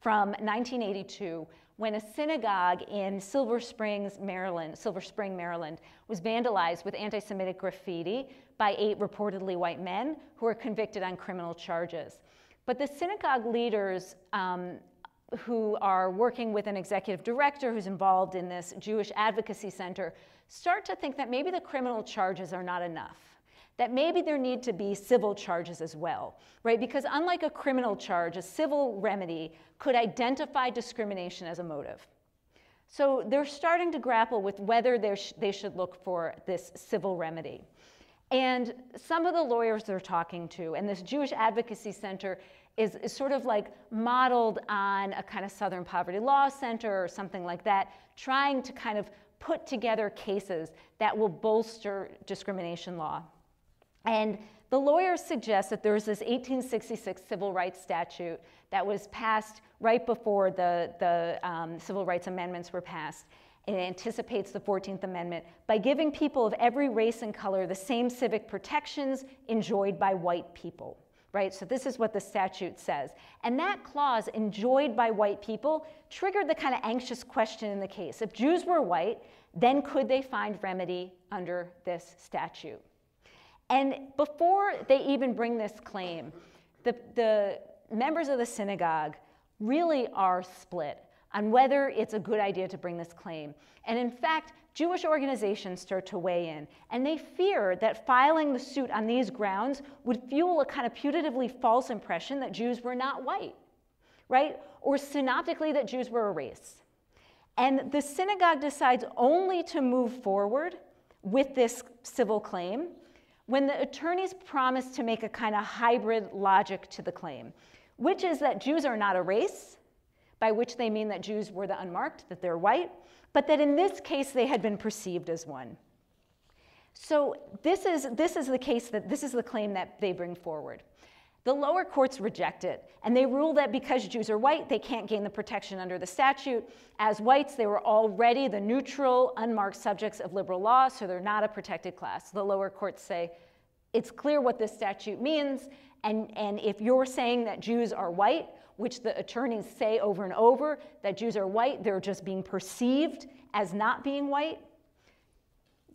from 1982 when a synagogue in Silver Springs, Maryland, Silver Spring, Maryland, was vandalized with anti Semitic graffiti by eight reportedly white men who were convicted on criminal charges. But the synagogue leaders um, who are working with an executive director who's involved in this Jewish advocacy center start to think that maybe the criminal charges are not enough, that maybe there need to be civil charges as well, right? Because unlike a criminal charge, a civil remedy could identify discrimination as a motive. So they're starting to grapple with whether sh they should look for this civil remedy. And some of the lawyers they're talking to, and this Jewish Advocacy Center is, is sort of like modeled on a kind of Southern Poverty Law Center or something like that, trying to kind of put together cases that will bolster discrimination law. And the lawyers suggest that there's this 1866 civil rights statute that was passed right before the, the um, civil rights amendments were passed. It anticipates the 14th Amendment by giving people of every race and color the same civic protections enjoyed by white people right? So this is what the statute says. And that clause, enjoyed by white people, triggered the kind of anxious question in the case. If Jews were white, then could they find remedy under this statute? And before they even bring this claim, the, the members of the synagogue really are split on whether it's a good idea to bring this claim. And in fact, Jewish organizations start to weigh in, and they fear that filing the suit on these grounds would fuel a kind of putatively false impression that Jews were not white, right? Or synoptically that Jews were a race. And the synagogue decides only to move forward with this civil claim when the attorneys promise to make a kind of hybrid logic to the claim, which is that Jews are not a race, by which they mean that Jews were the unmarked, that they're white, but that in this case they had been perceived as one. So this is, this is the case that this is the claim that they bring forward. The lower courts reject it, and they rule that because Jews are white, they can't gain the protection under the statute. As whites, they were already the neutral, unmarked subjects of liberal law, so they're not a protected class. The lower courts say it's clear what this statute means, and, and if you're saying that Jews are white, which the attorneys say over and over that Jews are white, they're just being perceived as not being white,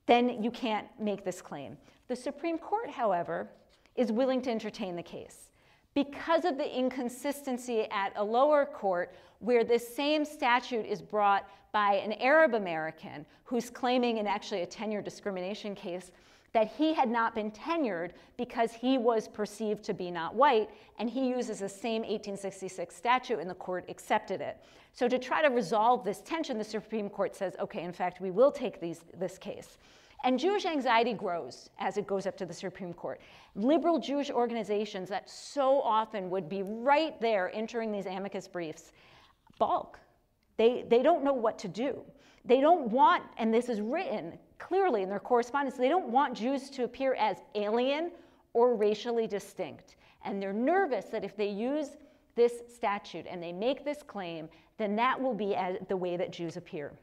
then you can't make this claim. The Supreme Court, however, is willing to entertain the case because of the inconsistency at a lower court where this same statute is brought by an Arab American who's claiming in actually a tenure discrimination case that he had not been tenured because he was perceived to be not white, and he uses the same 1866 statute, and the court accepted it. So to try to resolve this tension, the Supreme Court says, okay, in fact, we will take these, this case. And Jewish anxiety grows as it goes up to the Supreme Court. Liberal Jewish organizations that so often would be right there entering these amicus briefs balk. They, they don't know what to do. They don't want, and this is written clearly in their correspondence, they don't want Jews to appear as alien or racially distinct. And they're nervous that if they use this statute and they make this claim, then that will be the way that Jews appear.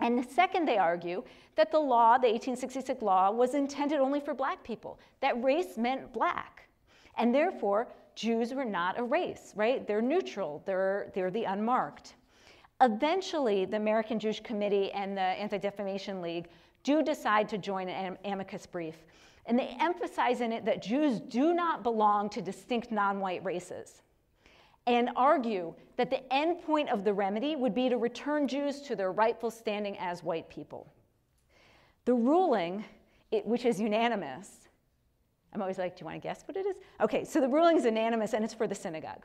And second, they argue that the law, the 1866 law, was intended only for black people, that race meant black. And therefore, Jews were not a race, right? They're neutral, they're, they're the unmarked. Eventually, the American Jewish Committee and the Anti Defamation League do decide to join an amicus brief. And they emphasize in it that Jews do not belong to distinct non white races and argue that the end point of the remedy would be to return Jews to their rightful standing as white people. The ruling, it, which is unanimous, I'm always like, do you want to guess what it is? Okay, so the ruling is unanimous and it's for the synagogue.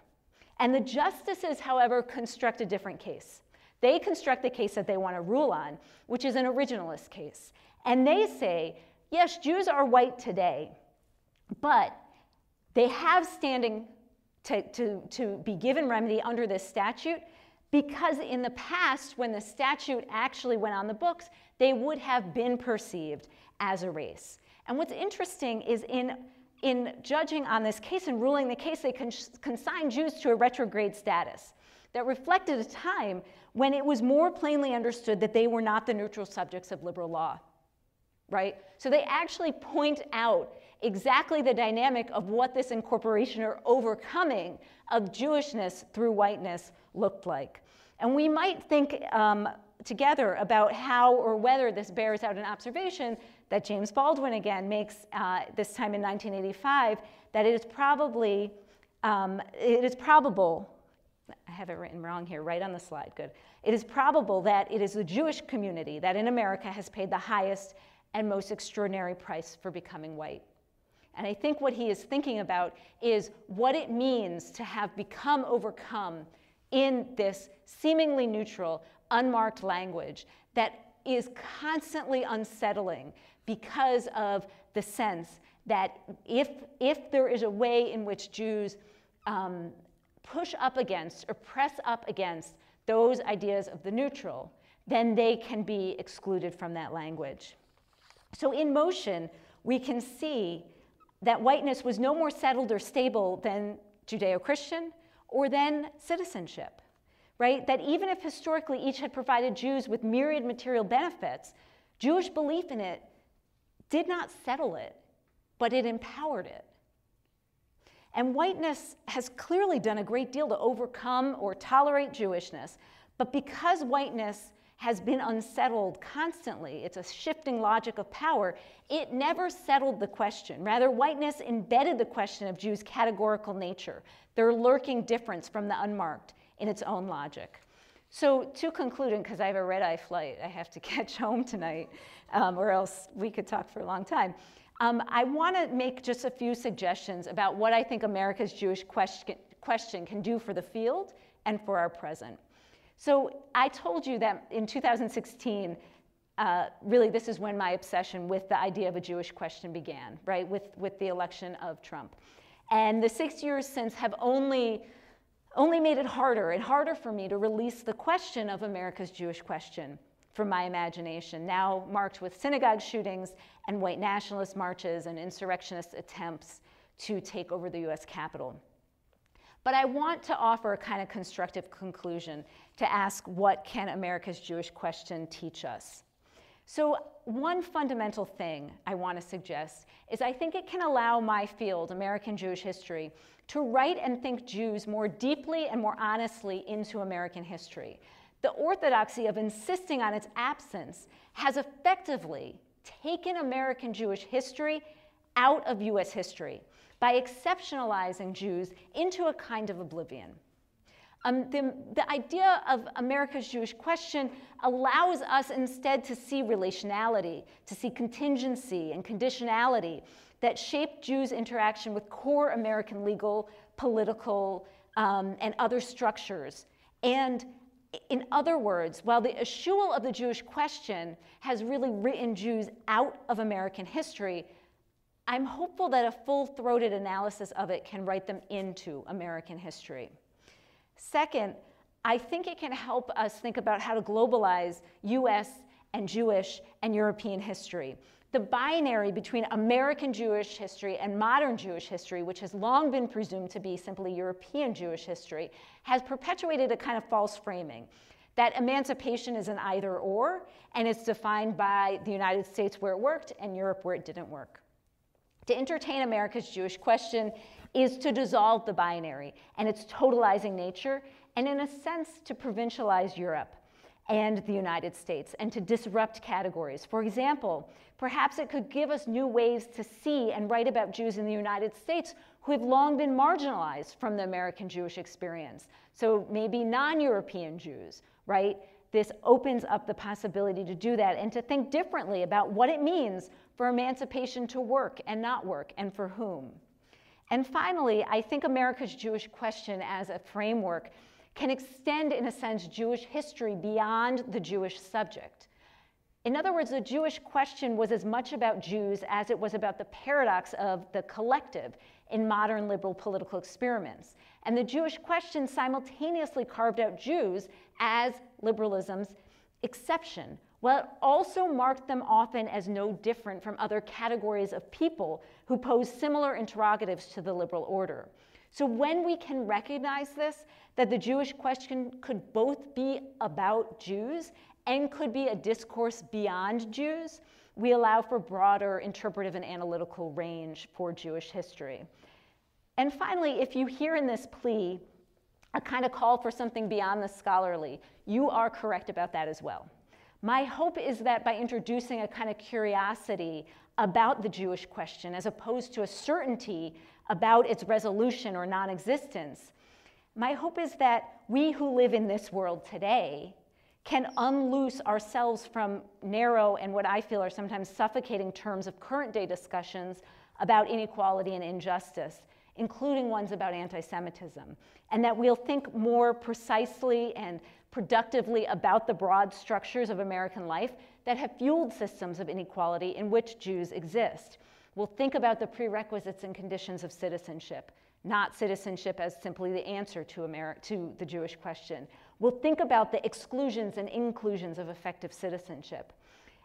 And the justices, however, construct a different case. They construct the case that they want to rule on, which is an originalist case. And they say, yes, Jews are white today, but they have standing to, to, to be given remedy under this statute because in the past, when the statute actually went on the books, they would have been perceived as a race. And what's interesting is in, in judging on this case and ruling the case, they consigned Jews to a retrograde status that reflected a time when it was more plainly understood that they were not the neutral subjects of liberal law, right? So they actually point out exactly the dynamic of what this incorporation or overcoming of Jewishness through whiteness looked like. And we might think um, together about how or whether this bears out an observation that James Baldwin again makes uh, this time in 1985 that it is probably um, it is probable I have it written wrong here, right on the slide, good. It is probable that it is the Jewish community that in America has paid the highest and most extraordinary price for becoming white. And I think what he is thinking about is what it means to have become overcome in this seemingly neutral, unmarked language that is constantly unsettling because of the sense that if, if there is a way in which Jews um, push up against or press up against those ideas of the neutral, then they can be excluded from that language. So in motion, we can see that whiteness was no more settled or stable than Judeo Christian or than citizenship, right? That even if historically each had provided Jews with myriad material benefits, Jewish belief in it did not settle it, but it empowered it. And whiteness has clearly done a great deal to overcome or tolerate Jewishness, but because whiteness has been unsettled constantly, it's a shifting logic of power, it never settled the question. Rather, whiteness embedded the question of Jews' categorical nature, their lurking difference from the unmarked in its own logic. So, to conclude, because I have a red eye flight, I have to catch home tonight, um, or else we could talk for a long time. Um, I want to make just a few suggestions about what I think America's Jewish question, question can do for the field and for our present. So I told you that in 2016, uh, really this is when my obsession with the idea of a Jewish question began, right, with, with the election of Trump. And the six years since have only, only made it harder and harder for me to release the question of America's Jewish question from my imagination, now marked with synagogue shootings and white nationalist marches and insurrectionist attempts to take over the US Capitol. But I want to offer a kind of constructive conclusion to ask what can America's Jewish question teach us? So one fundamental thing I want to suggest is I think it can allow my field, American Jewish history, to write and think Jews more deeply and more honestly into American history. The orthodoxy of insisting on its absence has effectively taken American Jewish history out of US history by exceptionalizing Jews into a kind of oblivion. Um, the, the idea of America's Jewish question allows us instead to see relationality, to see contingency and conditionality that shaped Jews' interaction with core American legal, political, um, and other structures. And in other words, while the eschewal of the Jewish question has really written Jews out of American history, I'm hopeful that a full throated analysis of it can write them into American history. Second, I think it can help us think about how to globalize US and Jewish and European history. The binary between American Jewish history and modern Jewish history, which has long been presumed to be simply European Jewish history, has perpetuated a kind of false framing that emancipation is an either or, and it's defined by the United States where it worked and Europe where it didn't work. To entertain America's Jewish question is to dissolve the binary and its totalizing nature, and in a sense, to provincialize Europe and the United States and to disrupt categories. For example, perhaps it could give us new ways to see and write about Jews in the United States who have long been marginalized from the American Jewish experience. So maybe non European Jews, right? This opens up the possibility to do that and to think differently about what it means for emancipation to work and not work and for whom. And finally, I think America's Jewish question as a framework can extend, in a sense, Jewish history beyond the Jewish subject. In other words, the Jewish question was as much about Jews as it was about the paradox of the collective in modern liberal political experiments. And the Jewish question simultaneously carved out Jews as liberalism's exception, while it also marked them often as no different from other categories of people who pose similar interrogatives to the liberal order. So when we can recognize this, that the Jewish question could both be about Jews and could be a discourse beyond Jews, we allow for broader interpretive and analytical range for Jewish history. And finally, if you hear in this plea a kind of call for something beyond the scholarly, you are correct about that as well. My hope is that by introducing a kind of curiosity about the Jewish question, as opposed to a certainty about its resolution or non existence, my hope is that we who live in this world today can unloose ourselves from narrow and what I feel are sometimes suffocating terms of current day discussions about inequality and injustice, including ones about anti Semitism, and that we'll think more precisely and productively about the broad structures of American life that have fueled systems of inequality in which Jews exist. We'll think about the prerequisites and conditions of citizenship, not citizenship as simply the answer to, Ameri- to the Jewish question. We'll think about the exclusions and inclusions of effective citizenship.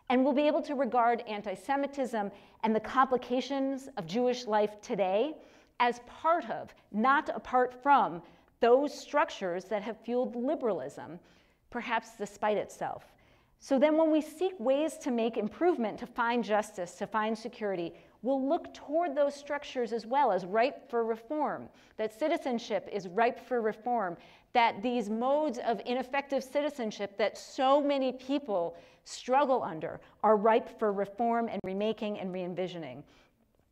And we'll be able to regard anti Semitism and the complications of Jewish life today as part of, not apart from, those structures that have fueled liberalism, perhaps despite itself. So then, when we seek ways to make improvement, to find justice, to find security, we'll look toward those structures as well as ripe for reform, that citizenship is ripe for reform, that these modes of ineffective citizenship that so many people struggle under are ripe for reform and remaking and re envisioning.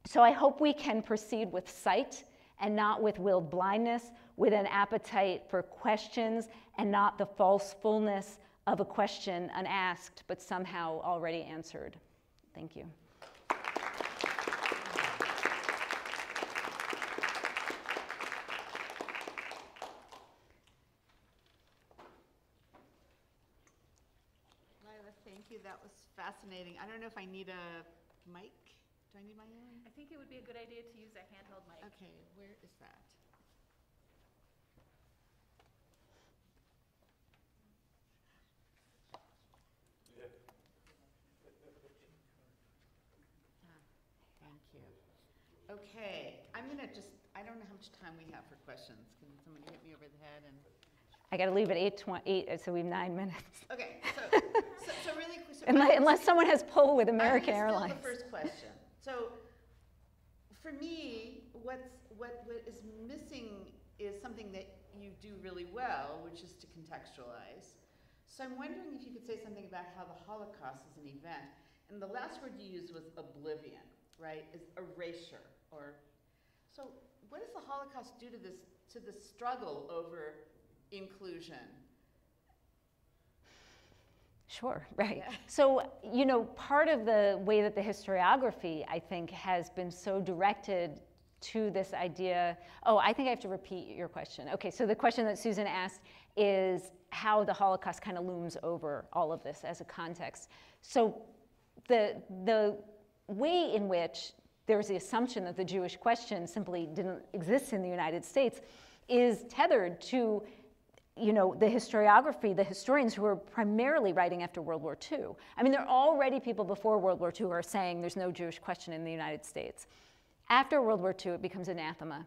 So I hope we can proceed with sight and not with willed blindness, with an appetite for questions and not the false fullness of a question unasked but somehow already answered. Thank you. Lila, thank you. That was fascinating. I don't know if I need a mic. Do I need my own? I think it would be a good idea to use a handheld mic. Okay, where is that? Ah, Thank you. Okay, I'm gonna just, I don't know how much time we have for questions. Can somebody hit me over the head and? I got to leave at 8, 8, uh, so we have nine minutes. Okay, so, so, so really, quick- so Unless, unless someone has pull with American steal Airlines. the first question. So, for me, what's, what, what is missing is something that you do really well, which is to contextualize. So I'm wondering if you could say something about how the Holocaust is an event. And the last word you used was oblivion. right, is erasure or so what does the Holocaust do to this to the struggle over inclusion? Sure, right. Yeah. So, you know, part of the way that the historiography, I think, has been so directed to this idea. Oh, I think I have to repeat your question. Okay, so the question that Susan asked is how the Holocaust kind of looms over all of this as a context. So, the, the way in which there's the assumption that the Jewish question simply didn't exist in the United States is tethered to you know, the historiography, the historians who are primarily writing after World War II. I mean, there are already people before World War II who are saying there's no Jewish question in the United States. After World War II, it becomes anathema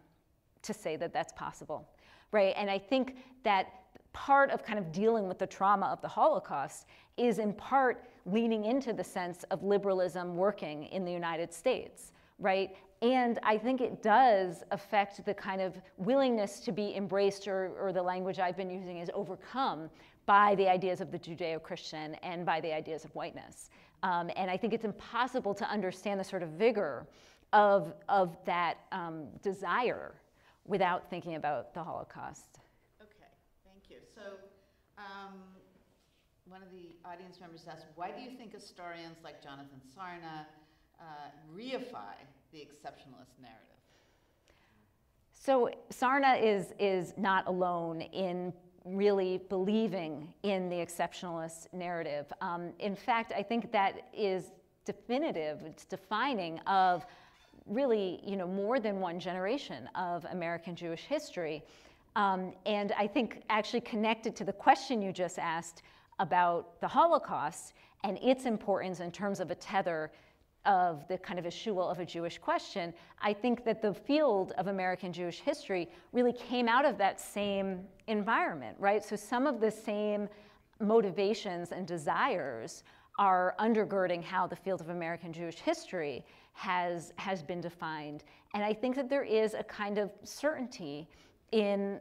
to say that that's possible, right? And I think that part of kind of dealing with the trauma of the Holocaust is in part leaning into the sense of liberalism working in the United States, right? And I think it does affect the kind of willingness to be embraced, or, or the language I've been using is overcome by the ideas of the Judeo Christian and by the ideas of whiteness. Um, and I think it's impossible to understand the sort of vigor of, of that um, desire without thinking about the Holocaust. Okay, thank you. So, um, one of the audience members asked, why do you think historians like Jonathan Sarna uh, reify the exceptionalist narrative? So Sarna is, is not alone in really believing in the exceptionalist narrative. Um, in fact, I think that is definitive, it's defining of really, you know, more than one generation of American Jewish history. Um, and I think actually connected to the question you just asked about the Holocaust and its importance in terms of a tether of the kind of eschewal of a Jewish question, I think that the field of American Jewish history really came out of that same environment, right? So some of the same motivations and desires are undergirding how the field of American Jewish history has, has been defined. And I think that there is a kind of certainty in,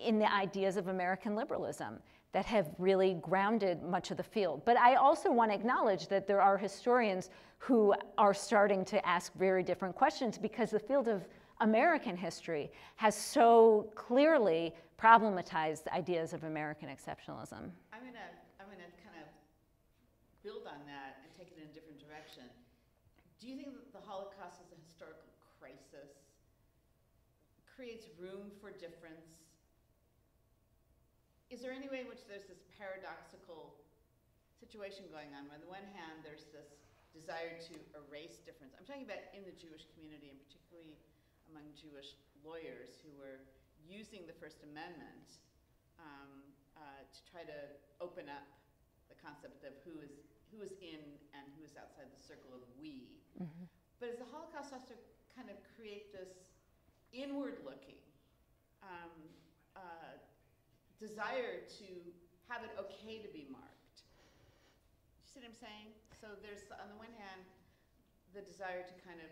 in the ideas of American liberalism that have really grounded much of the field. But I also want to acknowledge that there are historians who are starting to ask very different questions because the field of American history has so clearly problematized ideas of American exceptionalism. I'm going to I'm going to kind of build on that and take it in a different direction. Do you think that the Holocaust as a historical crisis creates room for difference is there any way in which there's this paradoxical situation going on? On the one hand, there's this desire to erase difference. I'm talking about in the Jewish community, and particularly among Jewish lawyers who were using the First Amendment um, uh, to try to open up the concept of who is who is in and who is outside the circle of we. Mm-hmm. But as the Holocaust to kind of create this inward-looking um, uh, desire to have it okay to be marked. You see what I'm saying? So there's, on the one hand, the desire to kind of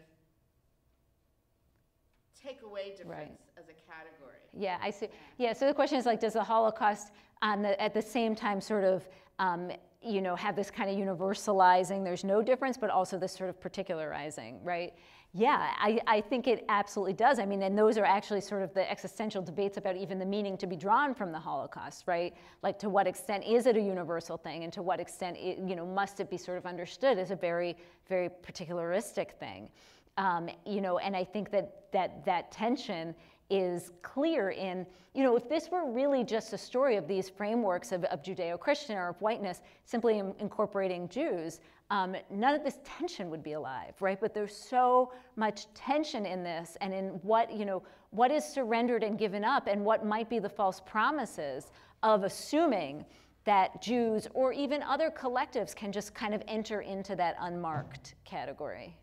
take away difference right. as a category. Yeah, I see. Yeah, so the question is like, does the Holocaust on the, at the same time sort of, um, you know, have this kind of universalizing, there's no difference, but also this sort of particularizing, right? Yeah, I, I think it absolutely does. I mean, and those are actually sort of the existential debates about even the meaning to be drawn from the Holocaust, right? Like, to what extent is it a universal thing, and to what extent, it, you know, must it be sort of understood as a very, very particularistic thing? Um, you know, and I think that that that tension is clear in, you know, if this were really just a story of these frameworks of, of Judeo-Christian or of whiteness simply in, incorporating Jews, um, none of this tension would be alive, right? But there's so much tension in this and in what, you know, what is surrendered and given up and what might be the false promises of assuming that Jews or even other collectives can just kind of enter into that unmarked category.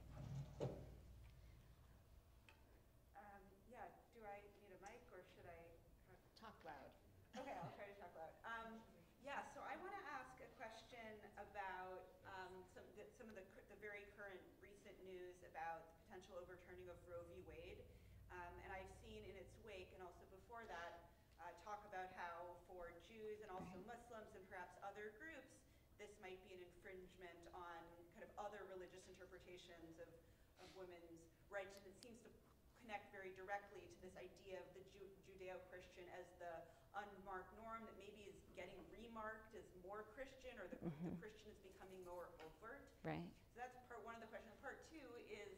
This might be an infringement on kind of of, women's rights, and it seems to connect very directly to this idea of the Ju- Judeo-Christian as the unmarked norm that maybe is getting remarked as more Christian, or the, the Christian is becoming more overt. Right. So that's part one of the question. Part two is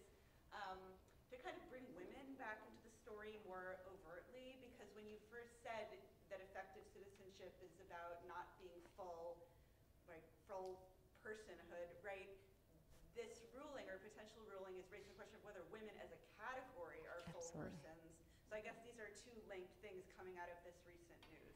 um, to kind of bring women back into the story more overtly, because when you first said that effective citizenship is about not being full, like full personhood, right? This ruling or potential ruling is raising the question of whether women as a category are full Absolutely. persons. So I guess these are two linked things coming out of this recent news.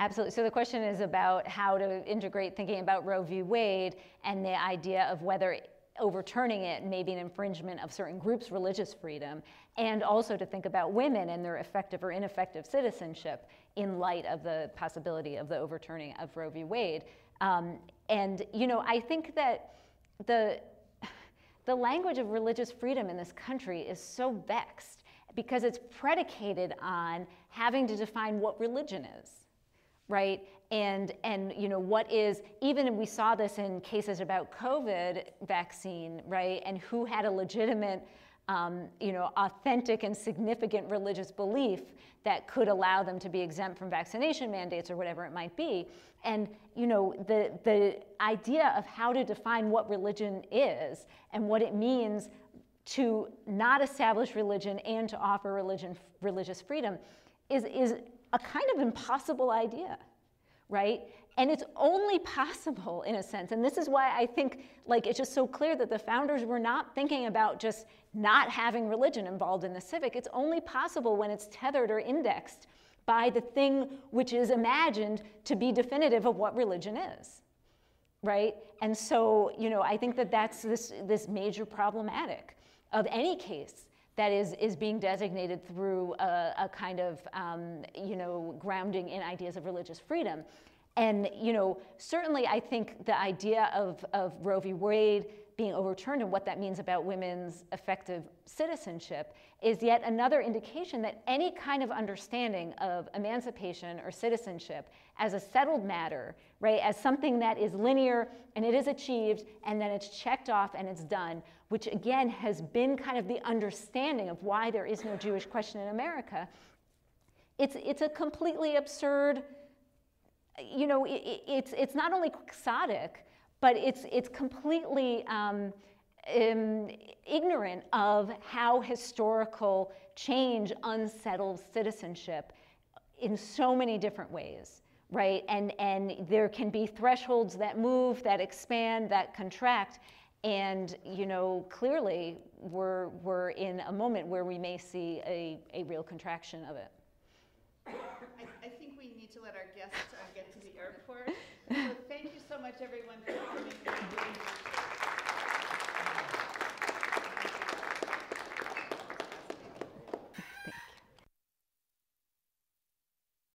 Absolutely. So the question is about how to integrate thinking about Roe v. Wade and the idea of whether overturning it may be an infringement of certain groups' religious freedom, and also to think about women and their effective or ineffective citizenship in light of the possibility of the overturning of Roe v. Wade. Um, and you know, I think that the the language of religious freedom in this country is so vexed because it's predicated on having to define what religion is right? And and you know what is even we saw this in cases about covid vaccine right? And who had a legitimate um, you know authentic and significant religious belief that could allow them to be exempt from vaccination mandates or whatever it might be. And you know the the idea of how to define what religion is and what it means to not establish religion and to offer religion religious freedom is is a kind of impossible idea right and it's only possible in a sense and this is why i think like it's just so clear that the founders were not thinking about just not having religion involved in the civic it's only possible when it's tethered or indexed by the thing which is imagined to be definitive of what religion is right and so you know i think that that's this this major problematic of any case that is, is being designated through a, a kind of um, you know, grounding in ideas of religious freedom. And you know, certainly I think the idea of, of Roe v. Wade being overturned and what that means about women's effective citizenship is yet another indication that any kind of understanding of emancipation or citizenship as a settled matter, right, as something that is linear and it is achieved and then it's checked off and it's done, which again has been kind of the understanding of why there is no Jewish question in America, it's, it's a completely absurd, you know, it, it's, it's not only quixotic, but it's, it's completely um, um, ignorant of how historical change unsettles citizenship in so many different ways right? And and there can be thresholds that move that expand that contract. And you know clearly we're we're in a moment where we may see a, a real contraction of it. I, I think we need to let our guests uh, get to the airport. Thank you so much, everyone, for coming.